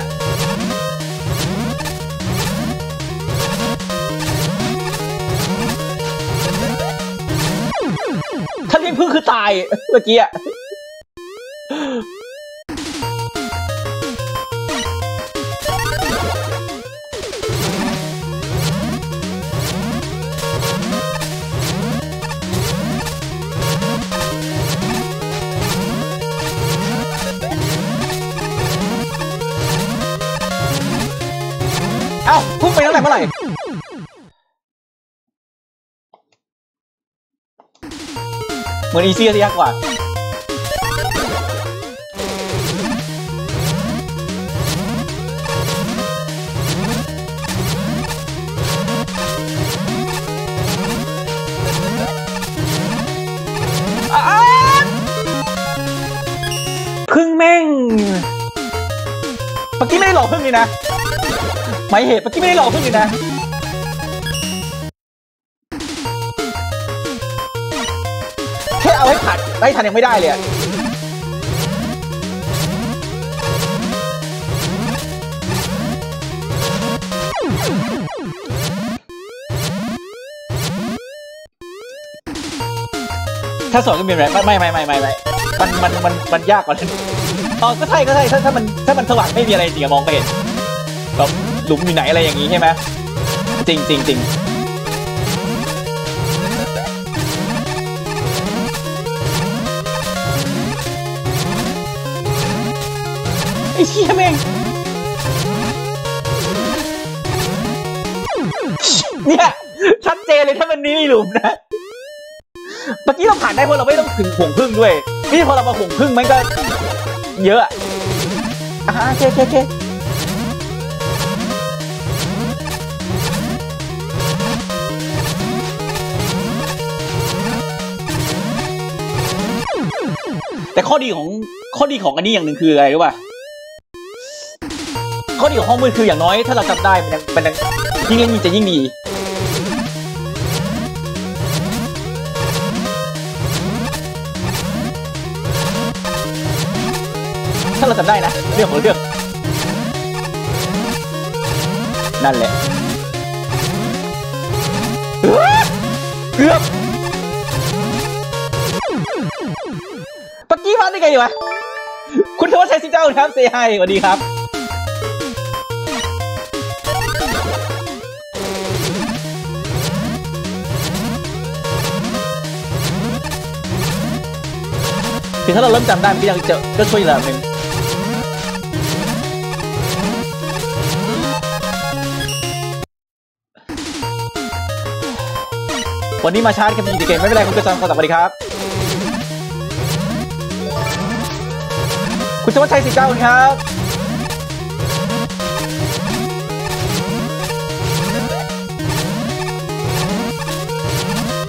เพึ่งคือตายเมื่อกี้อะเอ้าพึ่งไปตั้งแต่เมื่อไหร่ เหมือนอีซี่จะยากกว่าพึ่งแม่งเมื่อกี้ไม่ได้หลอกพึ่งนี่นะหมายเหตุเมื่อกี้ไม่ได้หลอกพึ่งนี่นะ เอาให้ผ่ทันยังไม่ได้เลยถ้าสอนก็มีอะไรไม่ไม่ไม่ไม่ไม่ไม่มันมันมันมันยากกว่านั้นอ๋อก็ใช่ก็ใช่ถ้าถ้ามันถ้ามันสว่างไม่มีอะไรจริงมองไปเห็นแบบหลุมอยู่ไหนอะไรอย่างงี้ใช่ไหมจริงจริงจริง ไอ้เชี่ยแม่งเนี่ยชัดเจนเลยถ้ามันนี้มีหลุมนะเมื่อกี้เราผ่านได้เพราะเราไม่ต้องถึงห่วงพึ่งด้วยนี่พอเรามาห่วงพึ่งมันก็ เยอะอ่าโอเคโอเคโอเคแต่ข้อดีของข้อดีของอันนี้อย่างหนึ่งคืออะไรรู้ป่ะ ข้อดีของห้องมืดคืออย่างน้อยถ้าเราจับได้มันยังมันยังยิ่งเล่นยิ่งจะยิ่งดีถ้าเราจับได้นะเรื่องของเรื่องนั่นแหละเอ้อกือบกี้พันได้ไงวะคุณธวัชชัยสิเจ้าครับเซฮายสวัสดีครับ ถ้าเราเริ่มจำได้มันก็ยังจะก็ช่วยระดับหนึ่งวันนี้มาชาร์จกับมีเกมไม่เป็นไรคุณกระซังสวัสดีครับ คุณชวัชชัยสิเก้าครับ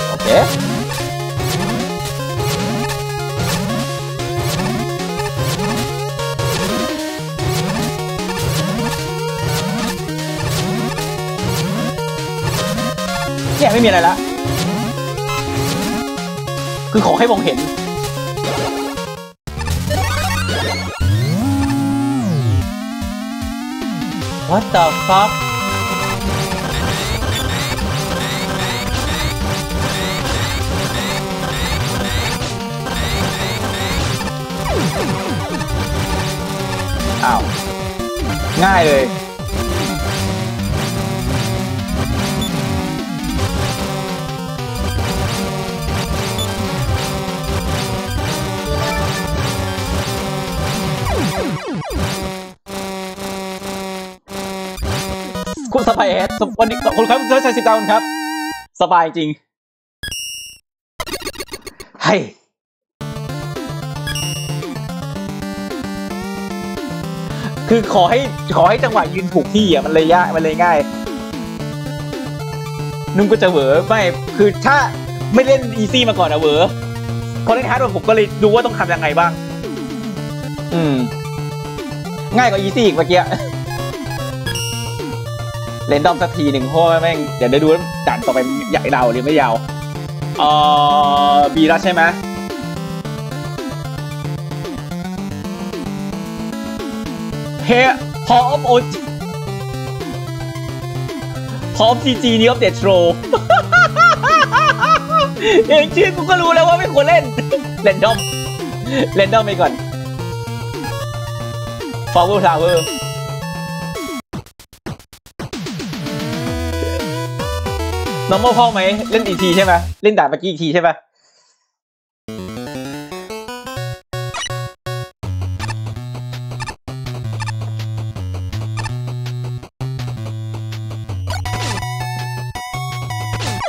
โอเค เนี่ยไม่มีอะไรละ คือขอให้มองเห็น What the fuck อ้าว ง่ายเลย คุณสบายเอสวันนี้ขอบคุณครับคุณชัยสิบเก้าครับ สบายจริงให้คือขอให้ขอให้จังหวะยืนถูกที่อะมันเลยยากมันเลยง่าย นุ่มก็จะเหวอไม่คือถ้าไม่เล่น easy มาก่อนอะเหวอพอเล่น hard ผมก็เลยรู้ว่าต้องทำยังไงบ้าง อืม ง่ายกว่า easy อีกเมื่อกี้ random สักทีหนึ่งเพราะว่าแม่งเดี๋ยวได้ดูว่าด่านต่อไปใหญ่เราหรือไม่ยาวเอ่อบีรัชใช่ไหมเฮ้พออฟโอพออฟซีจีนี้ออฟเดตโรเองชื่อกูก็รู้แล้วว่าไม่ควรเล่นเล่นดอมเล่นดอมไปก่อนฟอร์เวอร์ทาวเวอร์ normal พ่อไหมเล่นอีกทีใช่ไหมเล่นด่านเมื่อกี้อีกทีใช่ไหม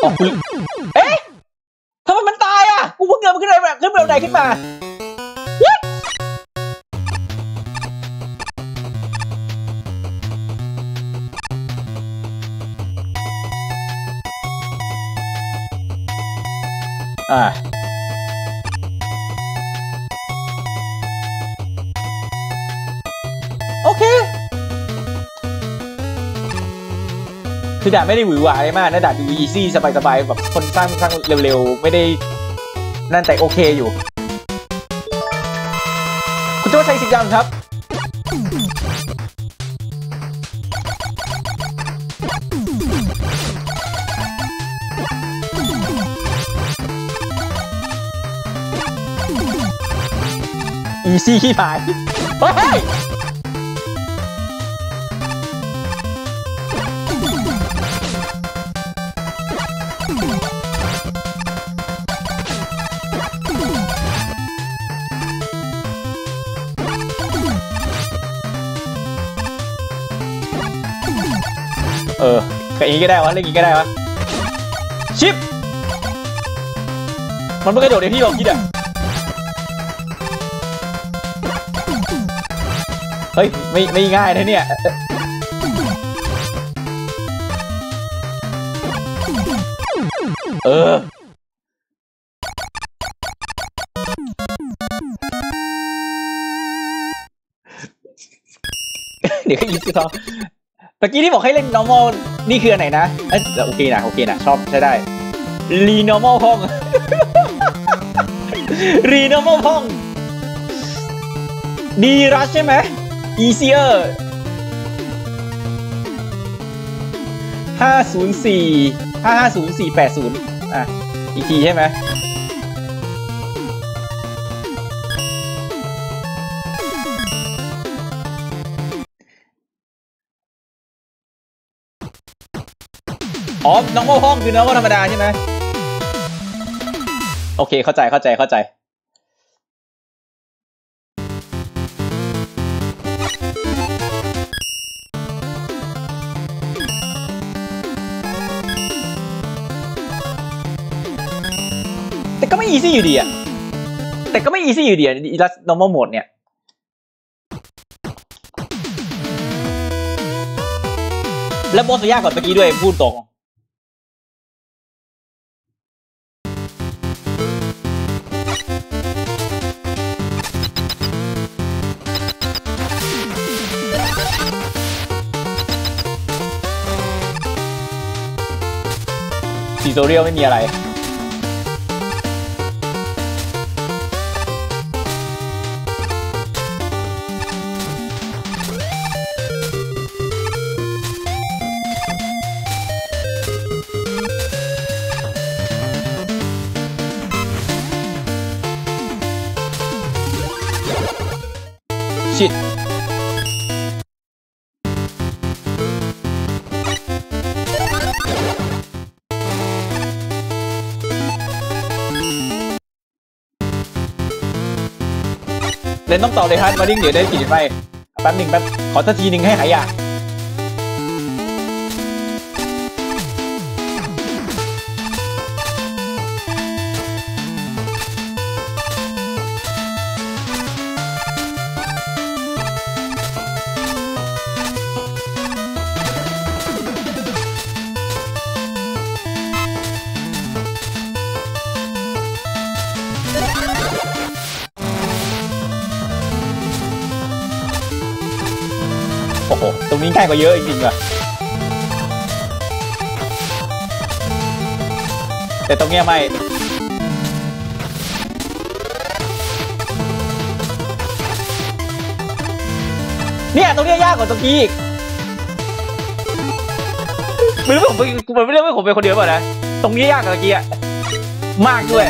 อ๋อคุณเอ๊ะทำไมมันตายอะ กูเพิ่งเดินมันขึ้นไปแบบขึ้นไปบันไดขึ้นมา อ่าโอเค คือด่านไม่ได้หวือหวาอะไรมากนะด่านดู easy สบายๆแบบคนสร้างสร้างเร็วๆ ไม่ได้นั่นแต่โอเคอยู่ คุณโจ้ชัยสิทธิ์ยังครับ easy ขี้ผายเฮ้ยเออกับอย่างนี้ก็ได้วะเล่นอย่างนี้ก็ได้วะ ชิป มันไม่กระโดดในที่เราคิดอะ เฮ้ย ไม่ไม่ง่ายนะเนี่ยเออเดี๋ยวก็ยิงสิครับตะกี้ที่บอกให้เล่น normal นี่คืออันไหนนะเอ้ยโอเคนะ โอเคนะ ชอบใช้ได้ re normal ห้อง re normal ห้อง ดีรัชใช่ไหม easier ห้าศูนย์สี่ห้าห้าศูนย์สี่แปดศูนย์อะ อีกทีใช่ไหมอ๋อ normal ห้องคือ normal ธรรมดาใช่ไหม โอเค เข้าใจ เข้าใจ เข้าใจ ก็ไม่ easy อยู่ดีอะแต่ก็ไม่ easy อยู่ดีอะ normal mode เนี่ยแล้วบอสยากกว่าเมื่อกี้ด้วยพูดตรงซีโซเรียลไม่มีอะไร เลยครับมาดิ้งเดี๋ยวได้สี่ไปแป๊บหนึ่งแป๊บขอสักทีหนึ่งให้หายอยาก กว่าเยอะจริงๆว่ะแต่ตรงเนี้ยไม่เนี่ยตรงเนี้ยยากกว่าตรงกี้อีกไม่รู้ผมผมไม่รู้ว่าผมเป็นคนเดียวเปล่านะ ตรงนี้ยากกว่าตะกี้อะมากด้วย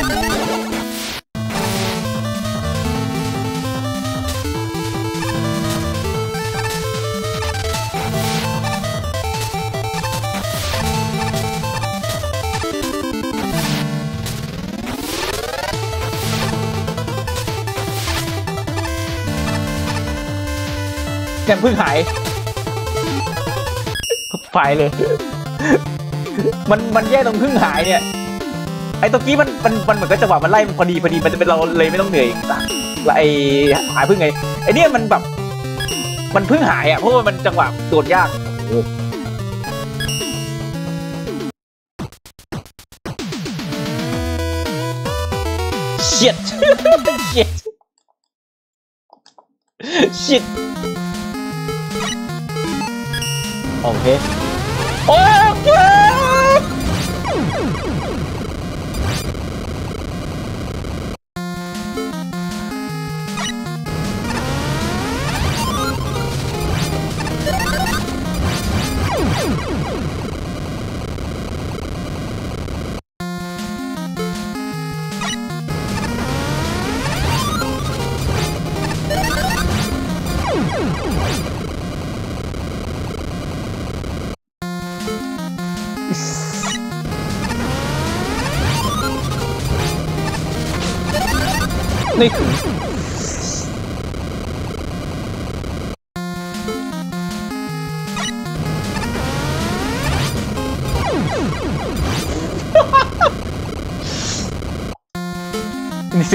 ยังเพิ่งหายไฟเลย มันมันแย่ตรงเพิ่งหายเนี่ย ไอ้ตะกี้มันมันมันเหมือนกับจังหวะมันไล่มันพอดีพอดีมันจะเป็นเราเลยไม่ต้องเหนื่อยแล้วไอ้หายเพิ่งไงไอ้เนี่ยมันแบบ มันเพิ่งหายอะเพราะว่ามันจังหวะโดดยากเชียด โ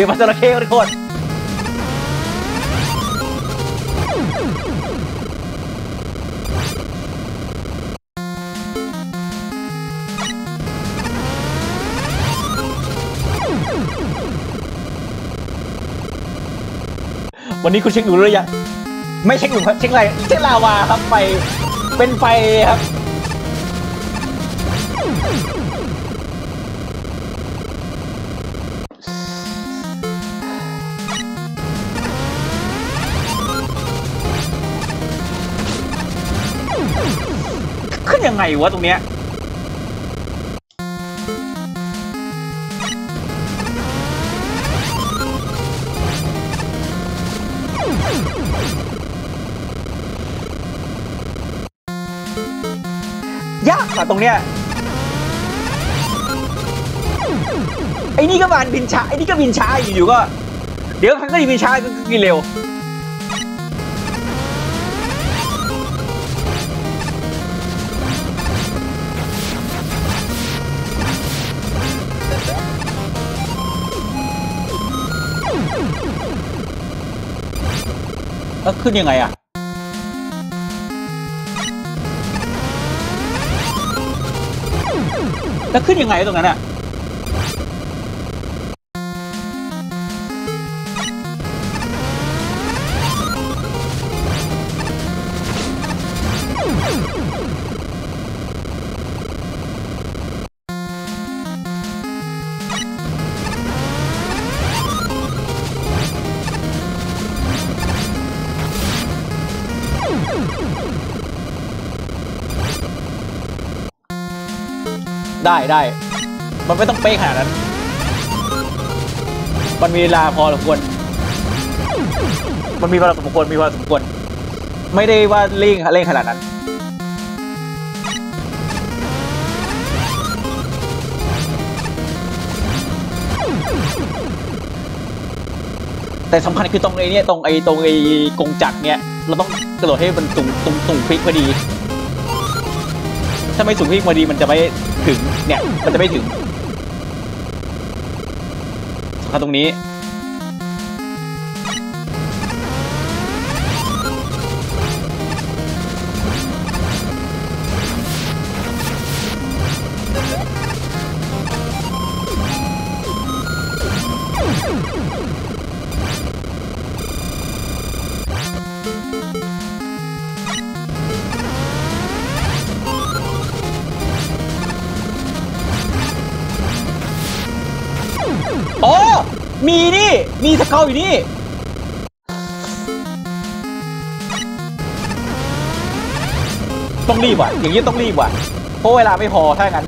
สียงมันจระเข้ทุกคนวันนี้คุณเช็คหนูหรือยังไม่เช็คหนูครับเช็คอะไรเช็คลาวาครับไฟเป็นไฟครับ ไงวะตรงเนี้ยยากอะตรงเนี้ยไอ้นี่ก็บานบินช้าไอ้นี่ก็บินช้าอยู่ๆก็ เดี๋ยวครั้งก็บินช้าก็กินเร็ว แล้วขึ้นยังไงอะแล้วขึ้นยังไงตรงนั้นอะ ได้ได้ มันไม่ต้องเป๊ะขนาดนั้น มันมีเวลาพอสมควร มันมีเวลาสมควรมีเวลาสมควร ไม่ได้ว่าเร่งเร่งขนาดนั้นแต่สำคัญคือตรงไอ้เนี่ยตรงไอ้ตรงไอ้กงจักรเนี่ย เราต้องกระโดดให้มันสูงสูงสูงคลิกพอดี ถ้าไม่สูงพี่พอดีมันจะไม่ถึงเนี่ย มันจะไม่ถึงสำคัญตรงนี้ เกลอยู่นี่ต้องรีบว่ะ อย่างนี้ต้องรีบว่ะเพราะเวลาไม่พอถ้างั้น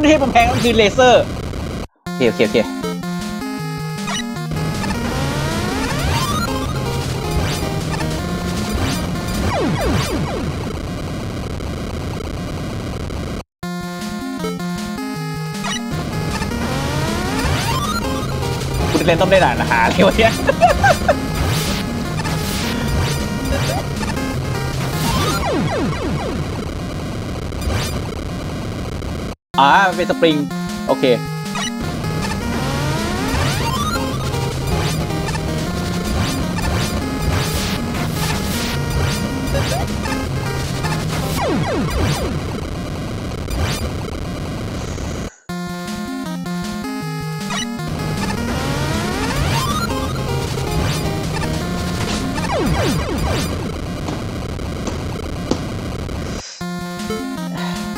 นั่นมันเทพกำแพงนั่นคือเลเซอร์โอเคโอเคโอเคคุณเล่นต้องได้ด่านอาหารเลยวะเนี่ย อ่าเป็นสปริง โอเค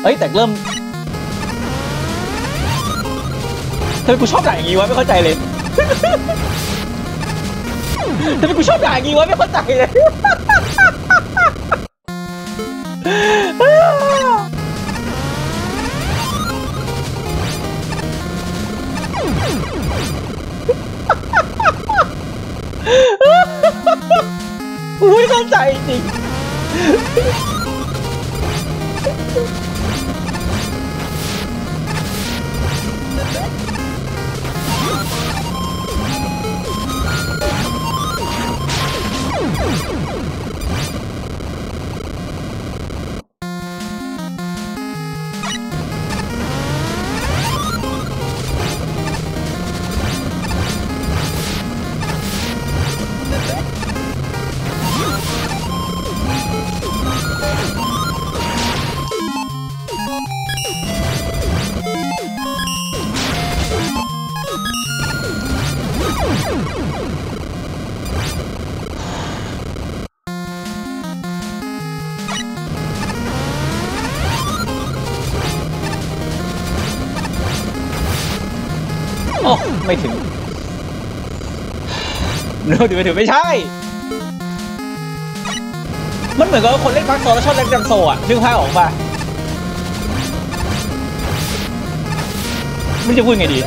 เอ้ยแต่เริ่ม ทำไมกูชอบด่าอย่างงี้วะไม่เข้าใจเลยทำไมกูชอบด่าอย่างงี้วะไม่เข้าใจเลย โอ้ไม่ถึงเดี๋ยวถือถือไม่ใช่ มันเหมือนกับคนเล่นพักโซแล้วชอบเล่นจังโซอะนึกภาพออกปะไม่รู้จะพูดไงดี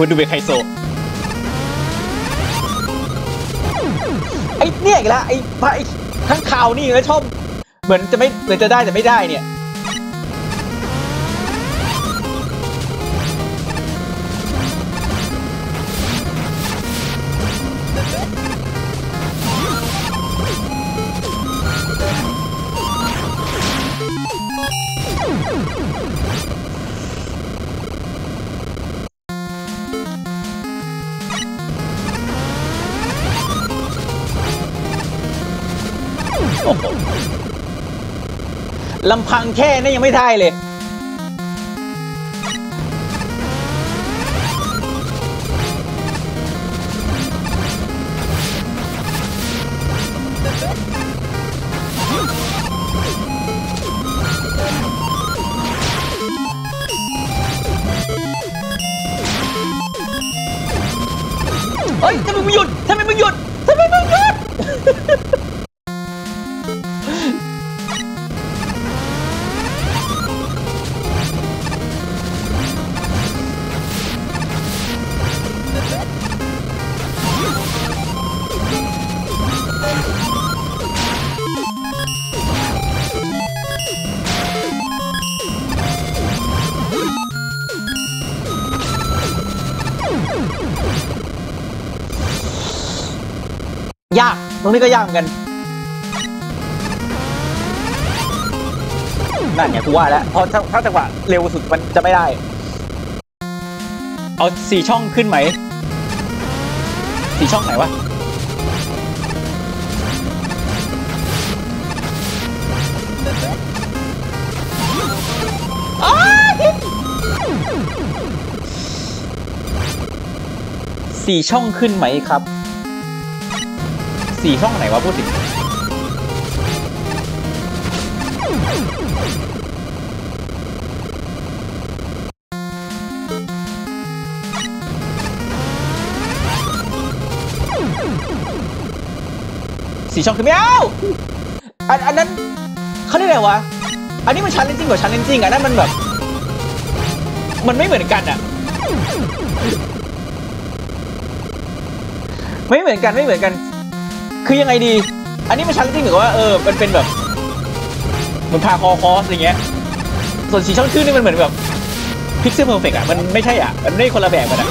ดูดูเป็นไคโซไอ้เนี่ยอีกแล้วไอ้ไอ้ข้างข่าวนี่แล้วชอบ เหมือนจะไม่เหมือนจะได้แต่ไม่ได้เนี่ย ลำพังแค่นี้ยังไม่ได้เลย รงนี้ก็ยากเหมือนกันนั่นไงกูว่าแล้วเพราะถ้าถ้าจังหวะเร็วสุดมันจะไม่ได้ เอาสี่ช่องขึ้นไหมสี่ช่องไหนวะสี่ช่องขึ้นไหมครับ สี่ช่องไหนวะพูดถึงสี่ช่องคือไม่เอาอันอันนั้นเขาเรียกอะไรวะ อันนี้มันชันเลนจริงกว่าชันเลนจริงอันนั้นมันแบบ มันไม่เหมือนกันอะไม่เหมือนกันไม่เหมือนกัน คือยังไงดี อันนี้มันชันเลนจริงหรือว่าเออมันเป็นแบบเหมันพาคอคอสอย่างเงี้ย ส่วนสีช่องชื่อนี่มันเหมือนแบบพิกเซลเพอร์เฟกอะมันไม่ใช่อะ มันไม่คนละแบบกันอะ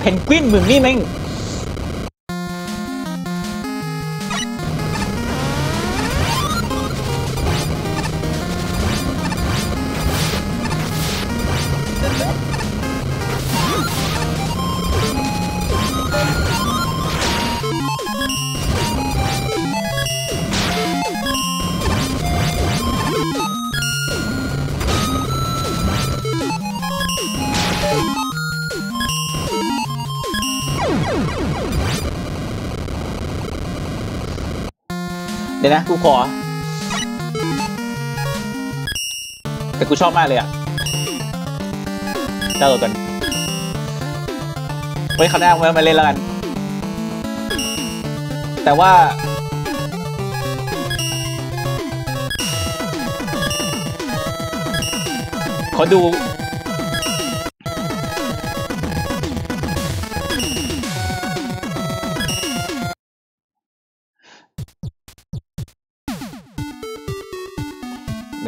เพนกวินมึงนี่แม่ง นะกูขอ แต่กูชอบมากเลยอะดาวน์โหลดกันไว้คราวหน้าไว้มาเล่นแล้วกัน แต่ว่าขอดู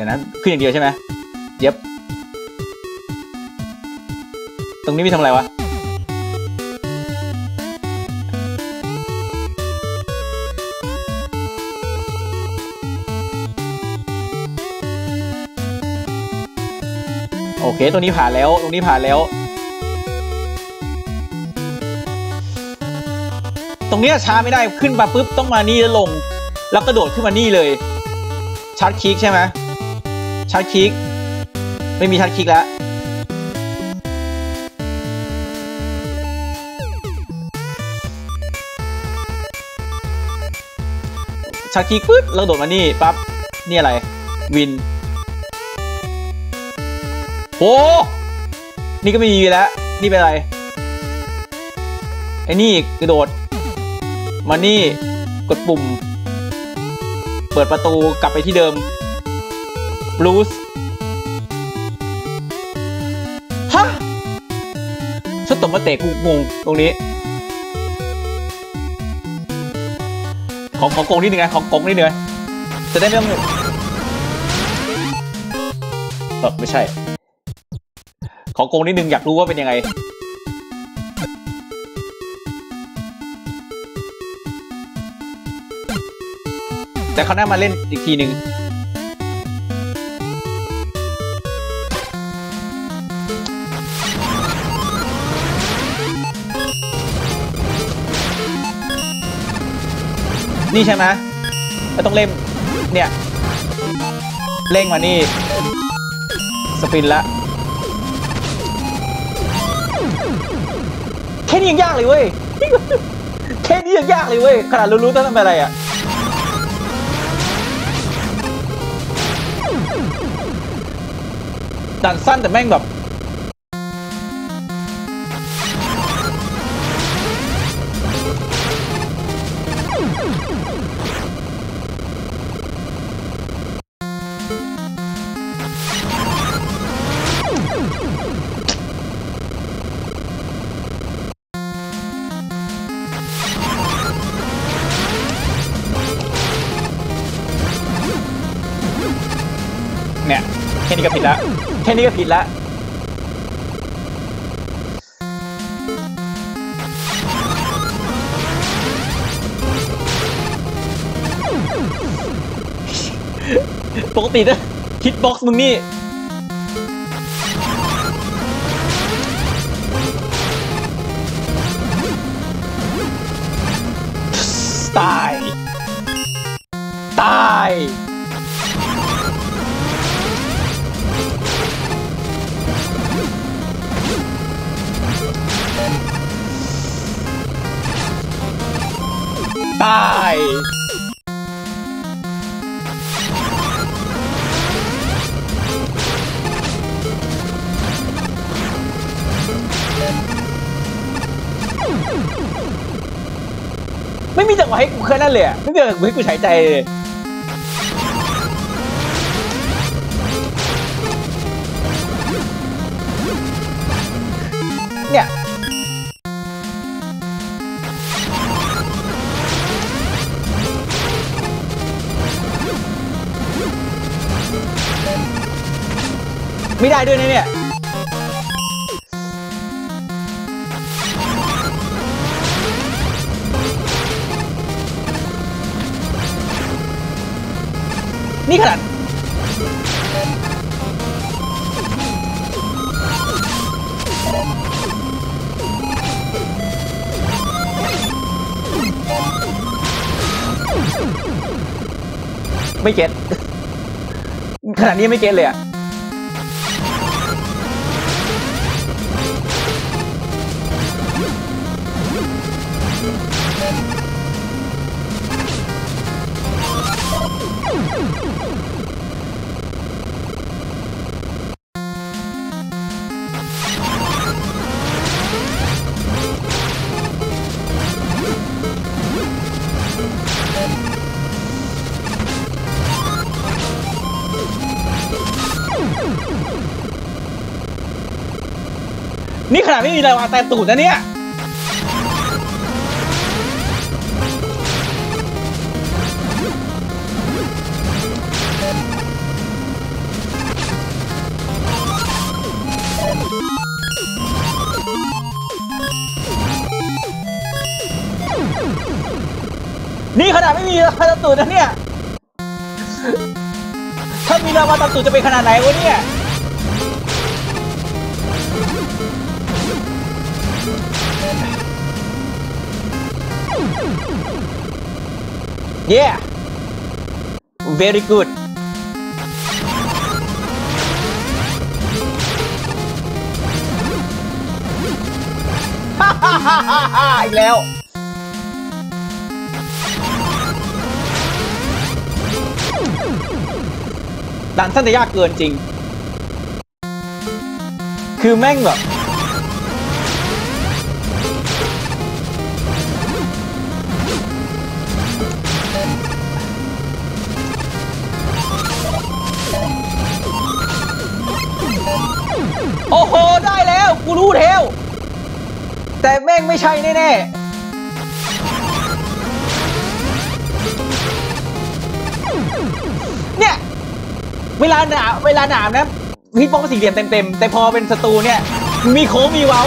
ดี๋ยวนะขึ้นอย่างเดียวใช่ไหมเย็บ ตรงนี้มีทำอะไรวะโอเค ตรงนี้ผ่านแล้ว ตรงนี้ผ่านแล้ว ตรงเนี้ยช้าไม่ได้ ขึ้นมาปุ๊บต้องมานี่แล้วลง แล้วกระโดดขึ้นมานี่เลยชชาร์จคลิกใช่ไหม ชาร์จคลิก ไม่มีชาร์จคลิกแล้วชาร์จคลิกปึ๊บเราโดดมานี่ปั๊บ นี่อะไร วิน โห นี่ก็ไม่มีแล้ว นี่เป็นอะไร ไอ้นี่กระโดด มานี่ กดปุ่ม เปิดประตูกลับไปที่เดิม บลูสฮะชุดตบมาเตะกูงงตรงนี้ ของของโกงนิดนึงไงของโกงนิดนึงไงจะได้ไม่ต้องเออไม่ใช่ ของโกงนิดนึงอยากรู้ว่าเป็นยังไงแต่เขาหน่ามาเล่นอีกทีหนึ่ง นี่ใช่ไหมแล้วต้องเล่มเนี่ยเร่งมานี่ สปินละแค่นี้ยังยากเลยเว้ยแค่นี้ยังยากเลยเว้ยขนาดรู้ๆต้องทำอะไรอะด่านสั้นแต่แม่งแบบ นี้ก็ผิดละปกตินะคิดบ็อกซ์มึงนี่ เลยอะไม่มีจังหวะให้กูใช้ใจเลยเนี่ยไม่ได้ด้วยนะเนี่ย ไม่เก็ตขนาดนี้ไม่เก็ตเลยอะ นี่ขนาดไม่มีอะไรวาแต่ตูดนะเนี่ยนี่ขนาดไม่มีอะไรตาตูดนะเนี่ย ถ้ามีเรามาตาตูดจะเป็นขนาดไหนวะเนี่ย very good อีกแล้ว ดันท่านจะยากเกินจริง คือแม่งแบบ แต่แม่งไม่ใช่แน่ๆ เนี่ย เวลาหนาเวลาหนามนะฮิตบ็องสี่เหลี่ยมเต็มๆ แต่พอเป็นศัตรูเนี่ย มีโค้งมีเว้า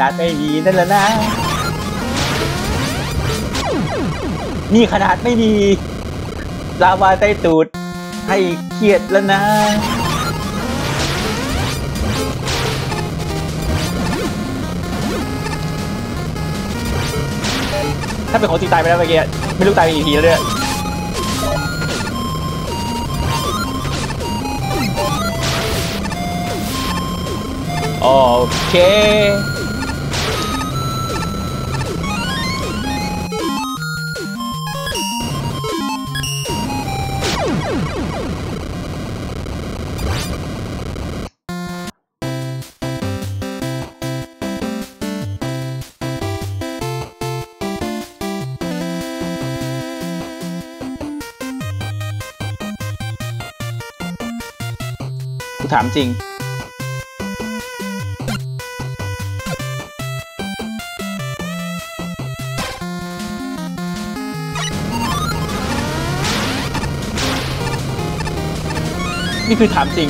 นาดไม่มีนั่นแหละนะ นี่ขนาดไม่มีลาวาใต้ตูด ให้เครียดแล้วนะ ถ้าเป็นของที่ตายไปแล้วเมื่อกี้ไม่รู้ตายไปกี่ทีแล้วเนี่ยโอเค จริง นี่คือถามจริง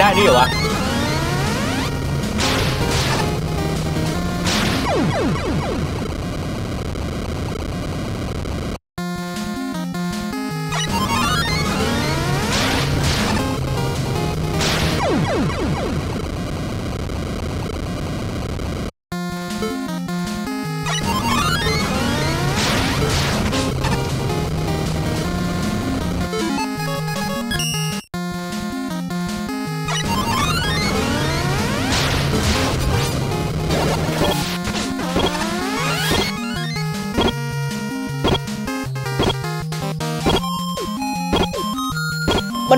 ได้ด้วยเหรอวะ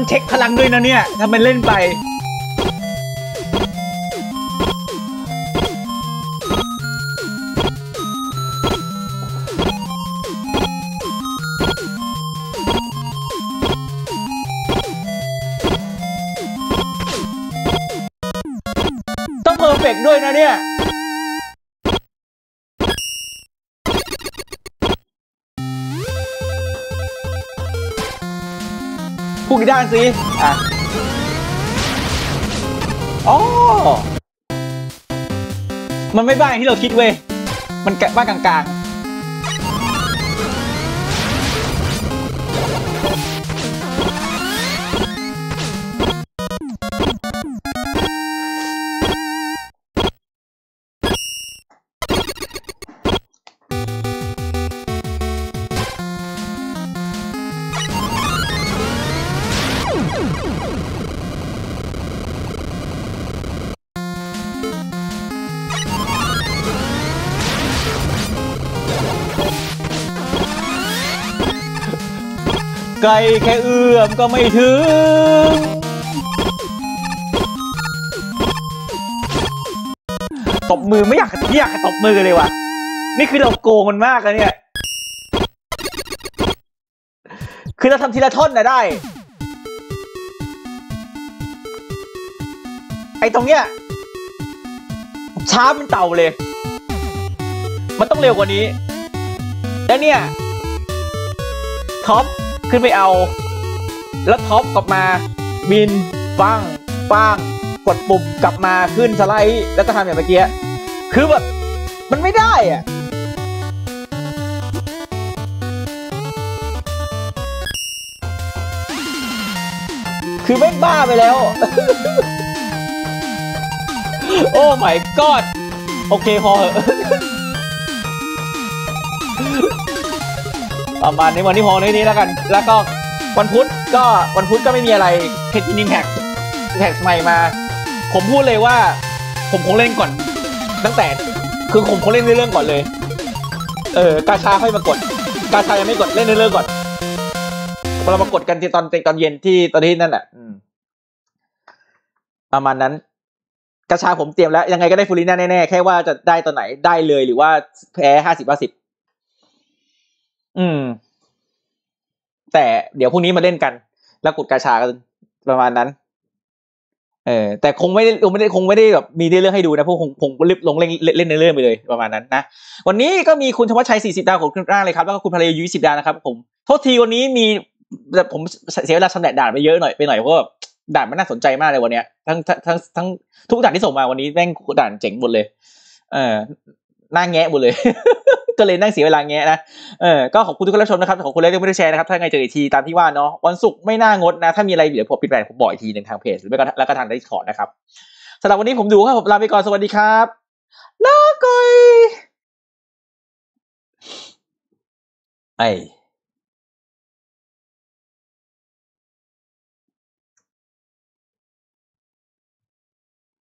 เช็คพลังด้วยนะเนี่ยทำเป็นเล่นไป สิอะอ๋อมันไม่บ้าอย่างที่เราคิดเว้ย มันแกะบ้ากลางๆ ลแค่เอื้อมก็ไม่ถึง ตบมือไม่อยากไม่อยากตบมือเลยว่ะ นี่คือเราโกงมันมากเลยเนี่ย คือเราทำทีละท่อนนะได้ ไอ้ตรงเนี้ยช้าเป็นเต่าเลย มันต้องเร็วกว่านี้ แล้วเนี่ยท็อป ขึ้นไปเอา แล้วท็อปกลับมา บินปังปังกดปุ่มกลับมาขึ้นสไลด์ แล้วก็ทำอย่างเมื่อกี้ คือแบบ มันไม่ได้อะคือแม่งบ้าไปแล้ว โอ้ my god โอเคพอเหอะ ประมาณนี้วันนี้พอในนี้แล้วกัน แล้วก็วันพุธก็วันพุธก็ไม่มีอะไรเห็นนิมแพ็กแพ็กใหม่มา ผมพูดเลยว่า ผมคงเล่นก่อน ตั้งแต่คือผมคงเล่นในเรื่องก่อนเลย เออกาชาค่อยมากด กาชายังไม่กดเล่นในเรื่องก่อนเรามากดกันที่ตอนตอนเย็นที่ตอนที่นั่นแหละประมาณนั้นกาชาผมเตรียมแล้ว ยังไงก็ได้ฟูริน่าแน่ๆ แค่ว่าจะได้ตอนไหนได้เลยหรือว่าแพ้ห้าสิบห้าสิบ อืม แต่เดี๋ยวพรุ่งนี้มาเล่นกัน แล้วกดกาชากันประมาณนั้น เออ แต่คงไม่ได้คงไม่ได้คงไม่ได้แบบมีเรื่องให้ดูนะเพราะคงคงรีบลงเล่นเล่นในเรื่องไปเลยประมาณนั้นนะวันนี้ก็มีคุณธวัชชัย40ดาวของคุณร่างเลยครับแล้วก็คุณภรรยายุ20ดาวนะครับ ผมโทษทีวันนี้มีแต่ผมเสียเวลาชำแหละด่านไปเยอะหน่อยไปหน่อยเพราะว่าด่านมันน่าสนใจมากเลยวันเนี้ยทั้งทั้งทั้งทุกด่านที่ส่งมาวันนี้แม่งด่านเจ๋งหมดเลย เออน่าแงะหมดเลย ก็เลยนั่งเสียเวลาแงะนะเออก็ขอบคุณทุกคนรับชมนะครับขอบคุณเลยที่ไม่ได้แชร์นะครับถ้าไงเจออีกทีตามที่ว่าเนาะวันศุกร์ไม่น่างดนะถ้ามีอะไรเดี๋ยวผมปิดแบนผมบอกอีกทีหนึ่งทางเพจหรือไม่ก็แล้วก็ทางดิสคอร์ดนะครับสำหรับวันนี้ผมดูครับผมลาไปก่อนสวัสดีครับลาก่อยไอ้